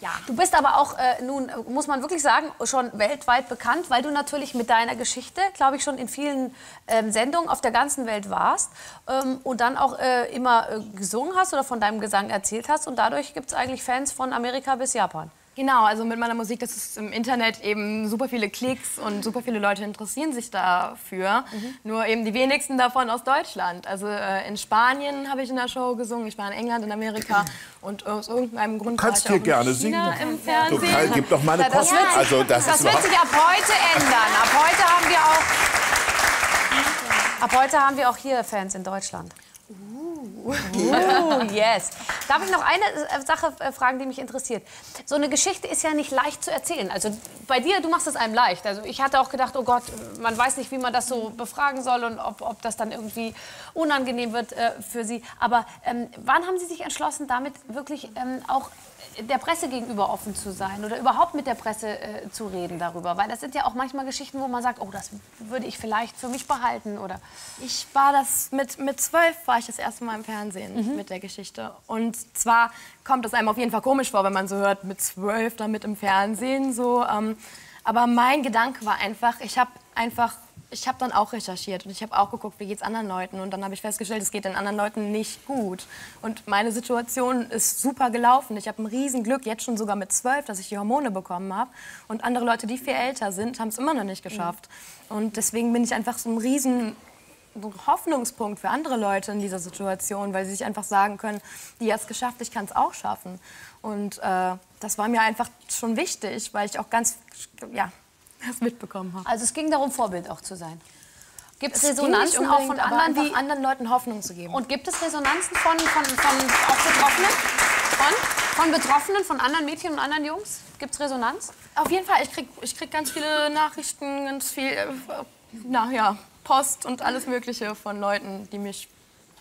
ja. Du bist aber auch äh, nun, muss man wirklich sagen, schon weltweit bekannt, weil du natürlich mit deiner Geschichte, glaube ich, schon in vielen ähm, Sendungen auf der ganzen Welt warst ähm, und dann auch äh, immer äh, gesungen hast oder von deinem Gesang erzählt hast. Und dadurch gibt es eigentlich Fans von Amerika bis Japan. Genau, also mit meiner Musik, das ist im Internet eben super viele Klicks und super viele Leute interessieren sich dafür. Nur eben die wenigsten davon aus Deutschland. Also äh, in Spanien habe ich in der Show gesungen, ich war in England, in Amerika und aus irgendeinem Grund Du kannst war ich hier auch in gerne China singen. im Du Fernsehen. Kai, gib doch mal eine Na, das Kosten. wird sich- Also das, Das wird sich ab heute ändern. Ab heute haben wir auch, ab heute haben wir auch hier Fans in Deutschland. Uh, yes. Darf ich noch eine äh, Sache äh, fragen, die mich interessiert? So eine Geschichte ist ja nicht leicht zu erzählen. Also bei dir, du machst es einem leicht. Also ich hatte auch gedacht, oh Gott, man weiß nicht, wie man das so befragen soll und ob, ob das dann irgendwie unangenehm wird äh, für Sie. Aber ähm, wann haben Sie sich entschlossen, damit wirklich ähm, auch der Presse gegenüber offen zu sein oder überhaupt mit der Presse äh, zu reden darüber? Weil das sind ja auch manchmal Geschichten, wo man sagt, oh, das würde ich vielleicht für mich behalten oder Ich war das mit, mit zwölf war ich das erste Mal im Fernsehen mit der Geschichte. Und zwar kommt es einem auf jeden Fall komisch vor, wenn man so hört, mit zwölf damit im Fernsehen. So, ähm, aber mein Gedanke war einfach, ich habe einfach ich habe dann auch recherchiert und ich habe auch geguckt, wie geht es anderen Leuten. Und dann habe ich festgestellt, es geht den anderen Leuten nicht gut. Und meine Situation ist super gelaufen. Ich habe ein Riesenglück, jetzt schon sogar mit zwölf, dass ich die Hormone bekommen habe. Und andere Leute, die viel älter sind, haben es immer noch nicht geschafft. Und deswegen bin ich einfach so ein riesen Hoffnungspunkt für andere Leute in dieser Situation, weil sie sich einfach sagen können, die hat es geschafft, ich kann es auch schaffen. Und äh, das war mir einfach schon wichtig, weil ich auch ganz, ja, das mitbekommen habe. Also es ging darum, Vorbild auch zu sein. Gibt es Resonanzen auch von anderen, die anderen Leuten Hoffnung zu geben? Und gibt es Resonanzen von, von, von auch Betroffenen? Von? Von Betroffenen, von anderen Mädchen und anderen Jungs? Gibt es Resonanz? Auf jeden Fall, ich krieg, ich krieg ganz viele Nachrichten, ganz viel, äh, na ja, Post und alles Mögliche von Leuten, die mich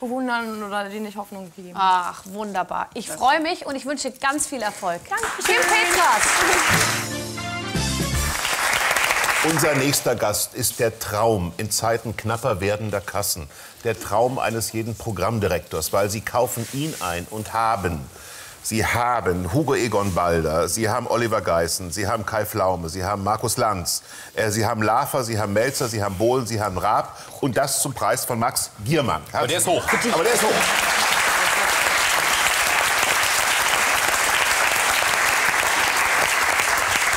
bewundern oder denen ich Hoffnung geben. Ach, wunderbar. Ich freue mich und ich wünsche ganz viel Erfolg. Danke. Kim Petras. Unser nächster Gast ist der Traum in Zeiten knapper werdender Kassen. Der Traum eines jeden Programmdirektors, weil sie kaufen ihn ein und haben. Sie haben Hugo Egon Balder, Sie haben Oliver Geissen, Sie haben Kai Pflaume, Sie haben Markus Lanz, äh, Sie haben Lafer, Sie haben Melzer, Sie haben Bohlen, Sie haben Raab und das zum Preis von Max Giermann. Aber der ist hoch. Aber der ist hoch.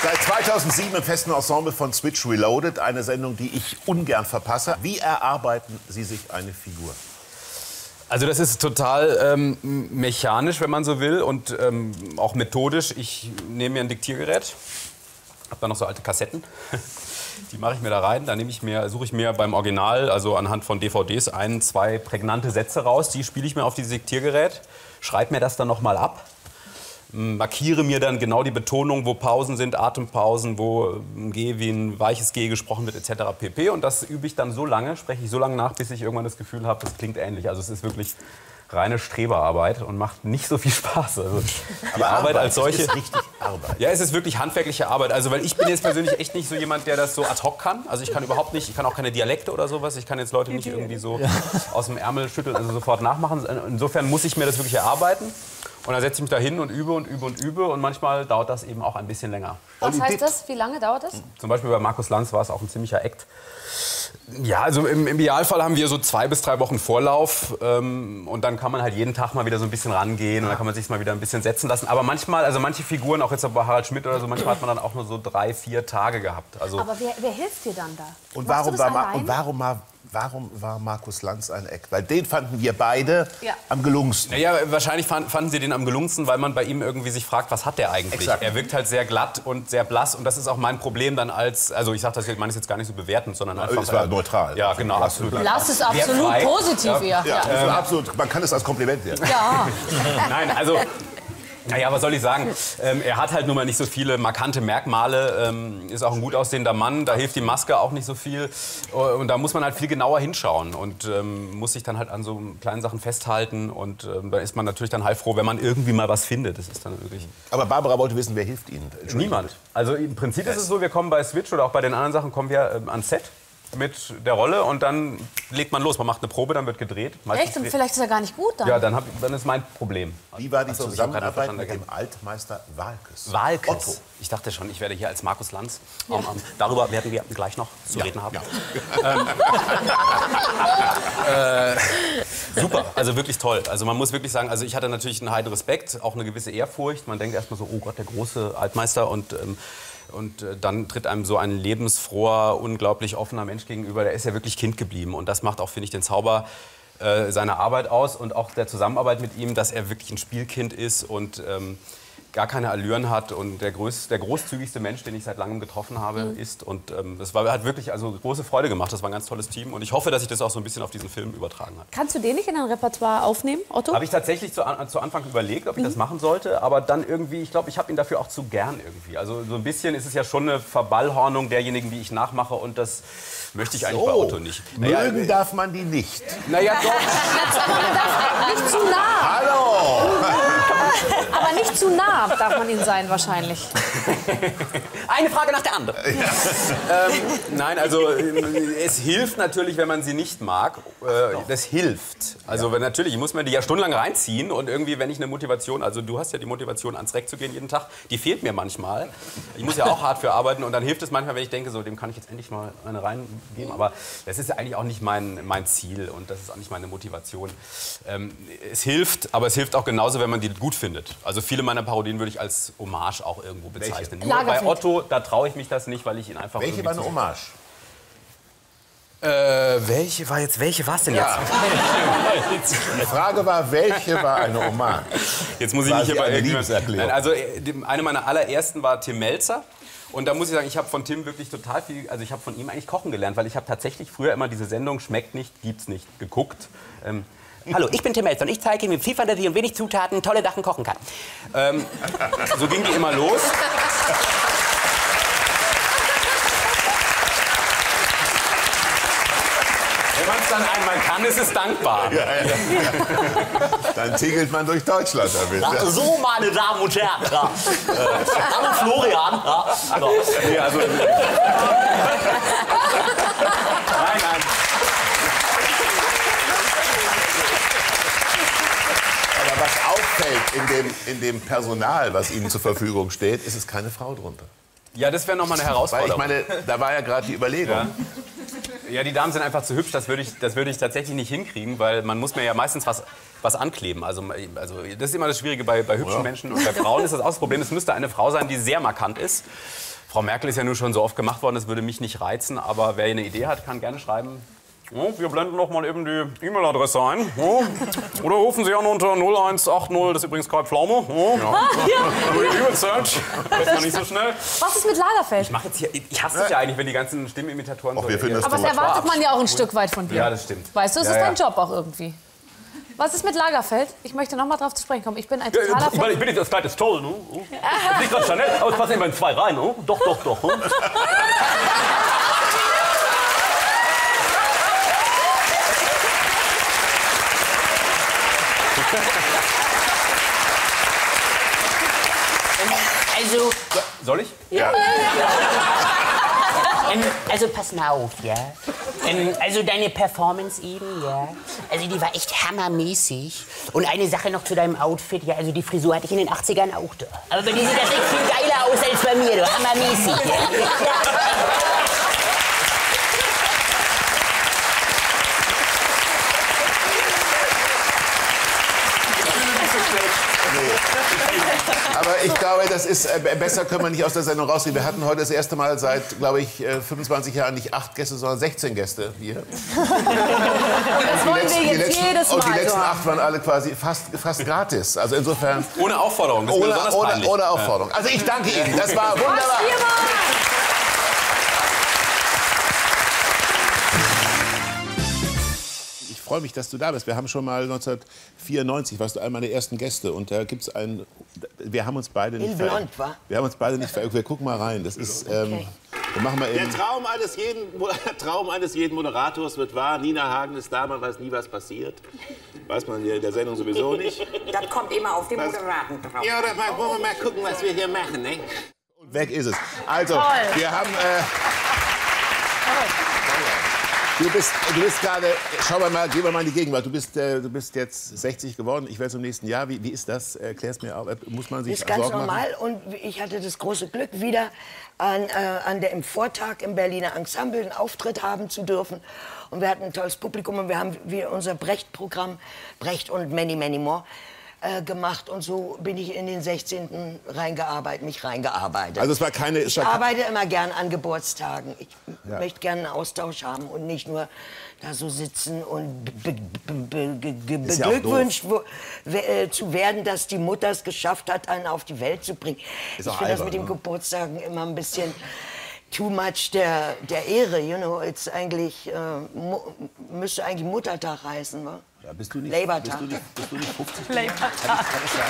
Seit 2007 im festen Ensemble von Switch Reloaded, eine Sendung, die ich ungern verpasse. Wie erarbeiten Sie sich eine Figur? Also das ist total ähm, mechanisch, wenn man so will, und ähm, auch methodisch. Ich nehme mir ein Diktiergerät, habe da noch so alte Kassetten. Die mache ich mir da rein. Da ich mir, suche ich mir beim Original, also anhand von DVDs, ein, zwei prägnante Sätze raus. Die spiele ich mir auf dieses Diktiergerät, schreibe mir das dann noch mal ab markiere mir dann genau die Betonung, wo Pausen sind, Atempausen, wo ein G wie ein weiches G gesprochen wird, etc. pp. Und das übe ich dann so lange, spreche ich so lange nach, bis ich irgendwann das Gefühl habe, das klingt ähnlich. Also es ist wirklich reine Streberarbeit und macht nicht so viel Spaß. Also die Arbeit, Arbeit, als solche. es ist richtig Arbeit. Ja, es ist wirklich handwerkliche Arbeit. Also, weil ich bin jetzt persönlich echt nicht so jemand, der das so ad hoc kann. Also, ich kann überhaupt nicht, ich kann auch keine Dialekte oder sowas. Ich kann jetzt Leute nicht irgendwie so aus dem Ärmel schütteln, also sofort nachmachen. Insofern muss ich mir das wirklich erarbeiten. Und dann setze ich mich da hin und übe und übe und übe. Und manchmal dauert das eben auch ein bisschen länger. Was heißt das? Wie lange dauert das? Zum Beispiel bei Markus Lanz war es auch ein ziemlicher Act. Ja, also im, im Idealfall haben wir so zwei bis drei Wochen Vorlauf ähm, und dann kann man halt jeden Tag mal wieder so ein bisschen rangehen und dann kann man sich mal wieder ein bisschen setzen lassen. Aber manchmal, also manche Figuren, auch jetzt bei Harald Schmidt oder so, manchmal hat man dann auch nur so drei, vier Tage gehabt. Also Aber wer, wer hilft dir dann da? Und Machst du warum das war, und warum, war, warum war Markus Lanz ein Eck? Weil den fanden wir beide Ja. am gelungensten. Naja, wahrscheinlich fand, fanden sie den am gelungensten, weil man bei ihm irgendwie sich fragt, was hat der eigentlich? Exakt. Er wirkt halt sehr glatt und sehr blass und das ist auch mein Problem dann als, also ich sage das jetzt, meine ich jetzt gar nicht so bewertend, sondern einfach... es war äh, neutral. Ja, genau, absolut. Lass es absolut positiv. Ja, das war absolut, man kann es als Kompliment sehen. Ja. Nein, also. Naja, was soll ich sagen? Ähm, er hat halt nun mal nicht so viele markante Merkmale, ähm, ist auch ein gut aussehender Mann, da hilft die Maske auch nicht so viel. Und da muss man halt viel genauer hinschauen und ähm, muss sich dann halt an so kleinen Sachen festhalten. Und ähm, da ist man natürlich dann heilfroh, wenn man irgendwie mal was findet. Das ist dann wirklich. Aber Barbara wollte wissen, wer hilft Ihnen? Niemand. Also im Prinzip ist es so, wir kommen bei Switch oder auch bei den anderen Sachen kommen wir ähm, ans Set mit der Rolle und dann legt man los. Man macht eine Probe, dann wird gedreht. Meistens Echt? Und vielleicht ist er gar nicht gut dann. Ja, dann, hab, dann ist mein Problem. Wie war die Ach so, ich hab grad Zusammenarbeit mit dem Altmeister Walkes? Walkes. Otto. Ich dachte schon, ich werde hier als Markus Lanz. Ähm, ähm, darüber werden wir gleich noch zu reden haben. Ähm, äh, super, also wirklich toll. Also man muss wirklich sagen, also ich hatte natürlich einen heiden Respekt, auch eine gewisse Ehrfurcht. Man denkt erstmal so, oh Gott, der große Altmeister und ähm, und äh, dann tritt einem so ein lebensfroher, unglaublich offener Mensch gegenüber. Der ist ja wirklich Kind geblieben. Und das macht auch, finde ich, den Zauber äh, seiner Arbeit aus und auch der Zusammenarbeit mit ihm, dass er wirklich ein Spielkind ist und ähm, gar keine Allüren hat und der, größ, der großzügigste Mensch, den ich seit langem getroffen habe, Mhm. ist. Und ähm, das war, hat wirklich also große Freude gemacht. Das war ein ganz tolles Team. Und ich hoffe, dass sich das auch so ein bisschen auf diesen Film übertragen hat. Kannst du den nicht in dein Repertoire aufnehmen, Otto? Habe ich tatsächlich zu, an, zu Anfang überlegt, ob ich Mhm. das machen sollte, aber dann irgendwie, ich glaube, ich habe ihn dafür auch zu gern irgendwie. Also so ein bisschen ist es ja schon eine Verballhornung derjenigen, die ich nachmache und das möchte ich eigentlich bei Otto nicht. Mögen darf man die nicht. Naja, doch. Nicht zu nah. Hallo! Aber nicht zu nah darf man ihnen sein, wahrscheinlich. Eine Frage nach der anderen. ähm, nein, also ähm, es hilft natürlich, wenn man sie nicht mag. Äh, das hilft. Also wenn, natürlich, ich muss mir die ja stundenlang reinziehen und irgendwie, wenn ich eine Motivation, also du hast ja die Motivation, ans Reck zu gehen jeden Tag, die fehlt mir manchmal. Ich muss ja auch hart für arbeiten und dann hilft es manchmal, wenn ich denke, so dem kann ich jetzt endlich mal eine reingeben. Aber das ist ja eigentlich auch nicht mein, mein Ziel und das ist auch nicht meine Motivation. Ähm, es hilft, aber es hilft auch genauso, wenn man die gut findet. Also viele meiner Parodien würde ich als Hommage auch irgendwo bezeichnen. Nur bei. Otto, da traue ich mich das nicht, weil ich ihn einfach Welche war eine Hommage? Äh, welche war jetzt, welche war es denn Ja. jetzt? Die Frage war, welche war eine Hommage? Jetzt muss ich War mich irgendwie- Liebeserklärung? Nein, also äh, eine meiner allerersten war Tim Melzer. Und da muss ich sagen, ich habe von Tim wirklich total viel, also ich habe von ihm eigentlich kochen gelernt, weil ich habe tatsächlich früher immer diese Sendung Schmeckt nicht, gibt's nicht geguckt. Ähm, Hallo, ich bin Tim Melzer und ich zeige Ihnen, wie viel Fantasie und wenig Zutaten tolle Sachen kochen kann. Ähm, so ging die immer los. Man es dann einmal kann, ist es dankbar. Ja, ja. Dann tigelt man durch Deutschland damit. Ja, so, meine Damen und Herren. Ja. Äh, hallo Florian. Ja. So. Nee, also, Nein, nein. aber was auffällt in dem, in dem Personal, was Ihnen zur Verfügung steht, ist es keine Frau drunter. Ja, das wäre nochmal eine Weil Herausforderung. ich meine, da war ja gerade die Überlegung. Ja. Ja, die Damen sind einfach zu hübsch. Das würde ich, das würde ich tatsächlich nicht hinkriegen, weil man muss mir ja meistens was, was ankleben. Also, also das ist immer das Schwierige bei, bei hübschen Ja. Menschen. Und bei Frauen ist das auch das Problem. Es müsste eine Frau sein, die sehr markant ist. Frau Merkel ist ja nun schon so oft gemacht worden, das würde mich nicht reizen. Aber wer eine Idee hat, kann gerne schreiben. Ja, wir blenden noch mal eben die E-Mail-Adresse ein. Ja. Oder rufen Sie an unter 0180, das ist übrigens Kai Pflaume. Ja. Ah, ja. Die E-Mail-Search, das war nicht so schnell. Was ist mit Lagerfeld? Ich mache jetzt hier, ich hasse es ja eigentlich, wenn die ganzen Stimmimitatoren so. wir finden das Aber das erwartet man ja auch ein Stück weit von dir. Ja, das stimmt. Weißt du, es Ja, ist ja. dein Job auch irgendwie. Was ist mit Lagerfeld? Ich möchte noch mal drauf zu sprechen kommen. Ich bin ein Ja, totaler ich, meine, ich bin jetzt das Kleid ist toll, ne? Das liegt gerade Chanel, aber es passen immerhin zwei rein, ne? Doch, doch, doch. Ne? Also, Soll ich? Ja. ähm, also pass mal auf, ja. Ähm, also deine Performance eben, ja. Also die war echt hammermäßig. Und eine Sache noch zu deinem Outfit, ja. Also die Frisur hatte ich in den 80ern auch da. Aber bei dir sieht das echt viel geiler aus als bei mir, du. Hammermäßig, ja ich glaube, das ist äh, besser können wir nicht aus der Sendung rausgehen. Wir hatten heute das erste Mal seit, glaube ich, äh, 25 Jahren nicht acht Gäste, sondern 16 Gäste hier. Das wollen wir die jetzt letzten, jedes Mal und die letzten so acht waren alle quasi fast, fast gratis. Also insofern. Ohne Aufforderung. Ohne, ohne, ohne Aufforderung. Also ich danke Ihnen. Das war wunderbar. Freue mich, dass du da bist. Wir haben schon mal 1994, warst du einer meiner ersten Gäste. Und da gibt es einen. Wir haben uns beide nicht In verirrt. Blond, wa? Wir haben uns beide nicht verirrt. Wir gucken mal rein. Das ist. Ähm, wir machen mal Der. Traum eines, jeden, Traum eines jeden Moderators wird wahr. Nina Hagen ist da, man weiß nie, was passiert. Weiß man in der Sendung sowieso nicht. Das kommt immer auf den? Moderaten drauf. Ja, da wollen wir mal gucken, was wir hier machen, ne? Und weg ist es. Also, Toll. wir haben. Äh, Du bist, du bist gerade, schau mal, gehen wir mal in die Gegenwart. Du bist, äh, du bist jetzt 60 geworden. Ich werde zum nächsten Jahr. Wie, wie ist das? Erklär es mir auch. Äh, Muss man sich ist ganz Sorgen machen? normal und ich hatte das große Glück, wieder an, äh, an der, im Vortag im Berliner Ensemble einen Auftritt haben zu dürfen. Und wir hatten ein tolles Publikum und wir haben wie unser Brecht-Programm, Brecht und Many, Many More, äh, gemacht. Und so bin ich in den 16. reingearbeitet, mich reingearbeitet. Also es war keine- Ich war arbeite immer gern an Geburtstagen. Ich Ja. möchte gerne einen Austausch haben und nicht nur da so sitzen und be be be ja beglückwünscht we- äh, zu werden, dass die Mutter es geschafft hat, einen auf die Welt zu bringen. Ist ich finde das mit dem ne? Geburtstagen immer ein bisschen too much der, der Ehre, you know. It's eigentlich, äh, müsste eigentlich Muttertag heißen, wa? Ja, bist du nicht, Labour bist du nicht, bist du nicht 50? Labour Kann es sein?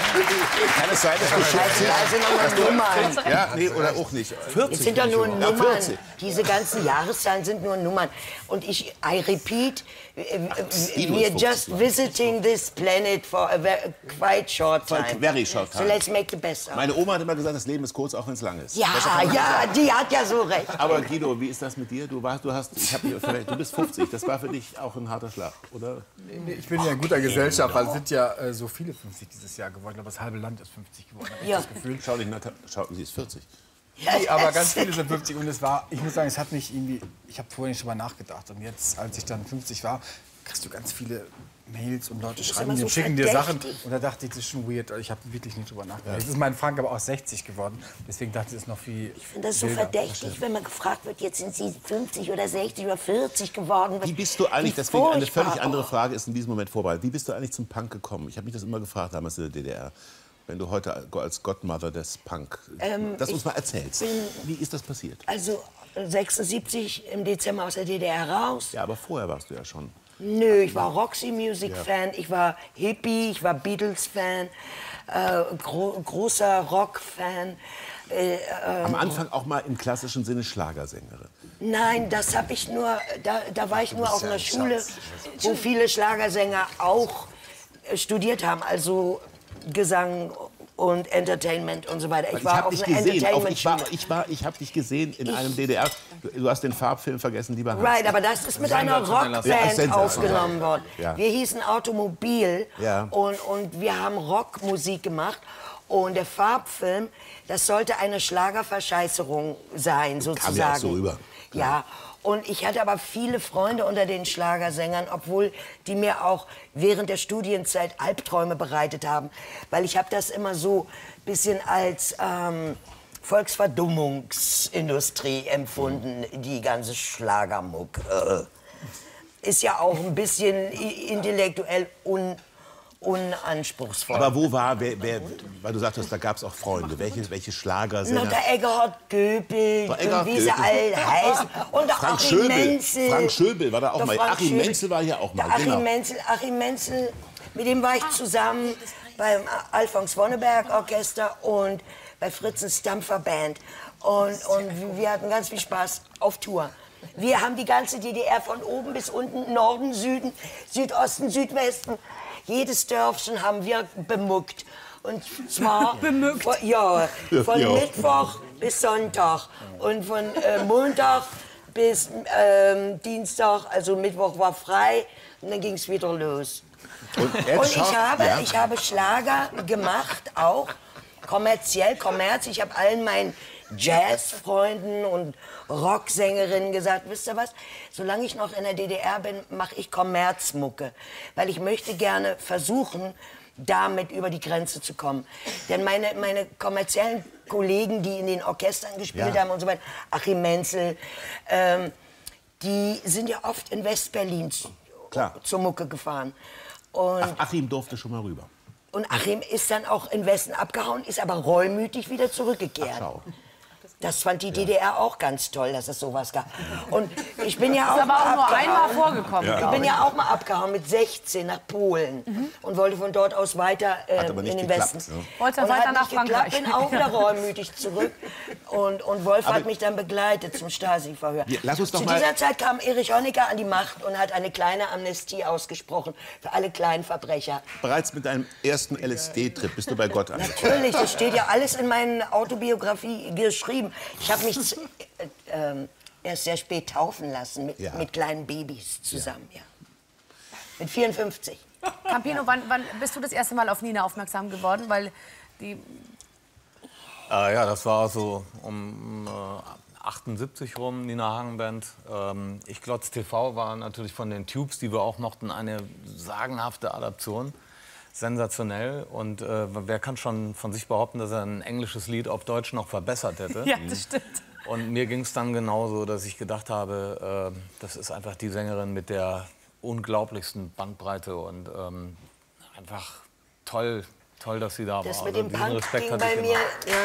Kann es sein, dass du Also, 50 also noch mal dass du- Nummern. Ja, nee, oder auch nicht. 40. Es sind doch nur Ja, Nummern. 40. Diese ganzen Jahreszahlen sind nur Nummern. Und ich, I repeat, we are just 50 visiting this planet for a ve- quite short For a time. very short time. So let's make the best of it. Meine Oma hat immer gesagt, das Leben ist kurz, auch wenn es lang ist. Ja, ja, sagen. die hat ja so recht. Aber Guido, wie ist das mit dir? Du warst, du hast, ich hab, du bist 50. Das war für dich auch ein harter Schlag, oder? Nee, Ich bin ja in guter Gesellschaft, weil es sind ja äh, so viele 50 dieses Jahr geworden. Ich glaube, das halbe Land ist 50 geworden. ich Ja. das Gefühl. Schau dich, Nata- schau, sie ist 40. Nee, aber ganz viele sind 50 und es war, ich muss sagen, es hat mich irgendwie, ich habe vorhin schon mal nachgedacht und jetzt, als ich dann 50 war, kriegst du ganz viele Mails und Leute schreiben dir so und schicken dir Sachen und da dachte ich, das ist schon weird, ich habe wirklich nicht drüber nachgedacht. Jetzt ist mein Frank aber auch 60 geworden, deswegen dachte ich, das ist noch viel Ich finde das so wilder. verdächtig, wenn man gefragt wird, jetzt sind Sie 50 oder 60 oder 40 geworden. Wie bist du eigentlich, deswegen eine völlig andere Frage ist in diesem Moment vorbei. Wie bist du eigentlich zum Punk gekommen? Ich habe mich das immer gefragt damals in der DDR. Wenn du heute als Godmother des Punk, Ähm, das uns mal erzählst. bin- Wie ist das passiert? Also 76 im Dezember aus der DDR raus. Ja, aber vorher warst du ja schon. Nö, ich war Roxy Music Ja. Fan, ich war Hippie, ich war Beatles Fan, äh, gro großer Rock Fan. Äh, Am Anfang auch mal im klassischen Sinne Schlagersängerin. Nein, das habe ich nur, da, da war ich nur auf ja einer ein Schule, Schatz. wo viele Schlagersänger auch äh, studiert haben, also Gesang und Entertainment und so weiter. Ich Ich war habe auf dich einer Entertainment ich war, ich war, ich habe dich gesehen in Ich- einem DDR. Du, du hast den Farbfilm vergessen, lieber Hans. Right, aber das ist mit einer. Ja, Rockband aufgenommen worden. Ja. Wir hießen Automobil Ja. und, und wir haben Rockmusik gemacht. Und der Farbfilm, das sollte eine Schlagerverscheißerung sein, sozusagen. ja auch so rüber. Ja, und ich hatte aber viele Freunde unter den Schlagersängern, obwohl die mir auch während der Studienzeit Albträume bereitet haben. Weil ich habe das immer so ein bisschen als ähm, Volksverdummungsindustrie empfunden, die ganze Schlagermuck. Ist ja auch ein bisschen intellektuell un, unanspruchsvoll. Aber wo war, wer, wer, weil du sagtest, da gab es auch Freunde. Welche, welche Schlagersänger? Na, der Eggehard Göbel, und wie sie Göbel. alle heißen. Und der Frank Achim Schöbel. Menzel. Frank Schöbel war da auch Der mal. Frank Achim Schöbel. Menzel war hier auch mal. Der Achim genau. Menzel, Achim Menzel, mit dem war ich zusammen beim Alfons Wonneberg Orchester und bei Fritzens Dampferband. Und, und wir hatten ganz viel Spaß auf Tour. Wir haben die ganze DDR von oben bis unten, Norden, Süden, Südosten, Südwesten. Jedes Dörfchen haben wir bemuckt. Und zwar Bemückt? Von, ja, von Ja. Mittwoch bis Sonntag und von äh, Montag bis ähm, Dienstag, also Mittwoch war frei und dann ging es wieder los. Und, Und ich habe, ich habe Schlager gemacht, auch kommerziell, Kommerz. Ich habe allen meinen Jazzfreunden und Rocksängerinnen gesagt, wisst ihr was, solange ich noch in der DDR bin, mache ich Kommerzmucke. Weil ich möchte gerne versuchen, damit über die Grenze zu kommen. Denn meine, meine kommerziellen Kollegen, die in den Orchestern gespielt Ja. haben und so weiter, Achim Menzel, ähm, die sind ja oft in Westberlin Klar. zur Mucke gefahren. Und, Ach, Achim durfte schon mal rüber. und Achim ist dann auch in Westen abgehauen, ist aber reumütig wieder zurückgekehrt. Das fand die DDR auch ganz toll, dass es sowas gab. Und ich bin ja Ist auch aber mal auch nur abgehauen. einmal vorgekommen, Ich glaub bin ich. ja auch mal abgehauen mit 16 nach Polen und wollte von dort aus weiter äh, Hat aber in den geklappt, Westen. ne? Wolltest dann Und weiter hat nach nicht geklappt, Frankreich. bin auch wieder reumütig zurück. Und, und Wolf Aber- hat mich dann begleitet zum Stasi-Verhör. Ja, lass uns doch Zu mal- dieser Zeit kam Erich Honecker an die Macht und hat eine kleine Amnestie ausgesprochen für alle kleinen Verbrecher. Bereits mit deinem ersten LSD-Trip bist du bei Gott angekommen. Natürlich, das steht ja alles in meiner Autobiografie geschrieben. Ich habe mich äh, ähm, erst sehr spät taufen lassen mit, Ja. mit kleinen Babys zusammen. Ja. Mit 54. Campino, wann, wann bist du das erste Mal auf Nina aufmerksam geworden? Weil die Äh, ja, das war so um äh, 78 rum, Nina Hagen Band. Ähm, ich Glotz TV war natürlich von den Tubes, die wir auch mochten, eine sagenhafte Adaption. Sensationell. Und äh, wer kann schon von sich behaupten, dass er ein englisches Lied auf Deutsch noch verbessert hätte? Ja, das stimmt. Und mir ging es dann genauso, dass ich gedacht habe, äh, das ist einfach die Sängerin mit der unglaublichsten Bandbreite und ähm, einfach toll, toll, dass sie da Das war. mit Also dem diesen Punk Respekt ging hatte ich bei immer. mir. Ja.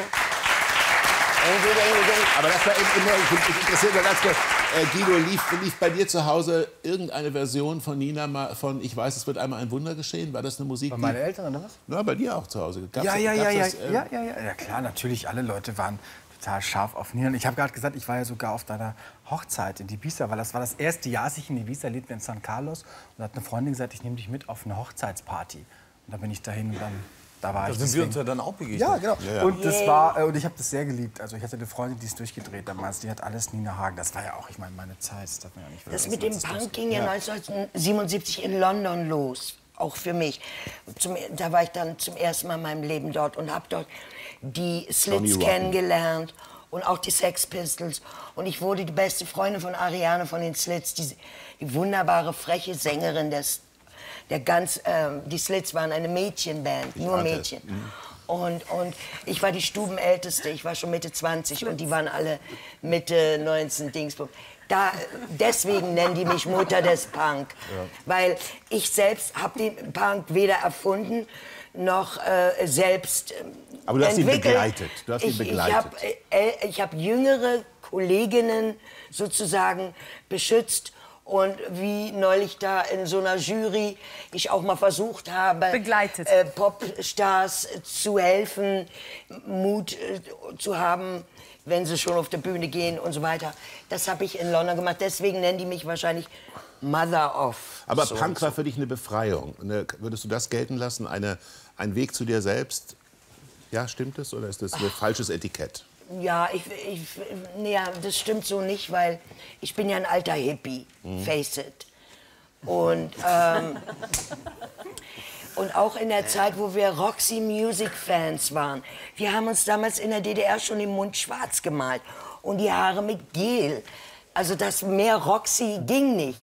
Aber das war eben immer, ich, ich interessiere mich ganz kurz, Äh, Guido, lief, lief bei dir zu Hause irgendeine Version von Nina von Ich weiß, es wird einmal ein Wunder geschehen? War das eine Musik? Bei meinen Eltern oder was? Na, bei dir auch zu Hause. Gab's, ja, ja, ja, das, äh, ja, ja, ja, ja, klar, natürlich. Alle Leute waren total scharf auf Nina. Und ich habe gerade gesagt, ich war ja sogar auf deiner Hochzeit in Ibiza, weil das war das erste Jahr, als ich in Ibiza lebte, in San Carlos. Und da hat eine Freundin gesagt, ich nehme dich mit auf eine Hochzeitsparty. Und da bin ich dahin und dann, da war Da ich. sind wir uns ja dann auch begegnet. Ja, genau. Ja, ja. Und das war, äh, und ich habe das sehr geliebt. Also ich hatte eine Freundin, die ist durchgedreht damals. Die hat alles Nina Hagen. Das war ja auch, ich meine, meine Zeit. Das darf man ja nicht Das mit dem es Punk ging ja 1977 in London los, auch für mich. Zum, da war ich dann zum ersten Mal in meinem Leben dort und habe dort die Slits kennengelernt und auch die Sex Pistols. Und ich wurde die beste Freundin von Ariane von den Slits, die, die wunderbare, freche Sängerin des, der ganz, ähm, die Slits waren eine Mädchenband, nur ahnte es. Mädchen. Mhm. Und, und ich war die Stubenälteste, ich war schon Mitte 20 und die waren alle Mitte 19 Dingsbum. Da, deswegen nennen die mich Mutter des Punk. Weil ich selbst habe den Punk weder erfunden noch äh, selbst ähm, Aber du hast ihn entwickelt. begleitet. Du hast ihn ich, begleitet. Ich habe äh, ich hab jüngere Kolleginnen sozusagen beschützt. Und wie neulich da in so einer Jury ich auch mal versucht habe, Begleitet. Äh, Popstars zu helfen, Mut äh, zu haben, wenn sie schon auf der Bühne gehen und so weiter. Das habe ich in London gemacht. Deswegen nennen die mich wahrscheinlich Mother of. Aber so Punk so. war für dich eine Befreiung. Eine, würdest du das gelten lassen? Eine, ein Weg zu dir selbst? Ja, stimmt es? Oder ist das ein falsches Etikett? Ja, ich, ich, nee, ja, das stimmt so nicht, weil ich bin ja ein alter Hippie, Mhm. face it. Und, ähm, und auch in der Zeit, wo wir Roxy Music Fans waren, wir haben uns damals in der DDR schon den Mund schwarz gemalt und die Haare mit Gel. Also das mehr Roxy ging nicht.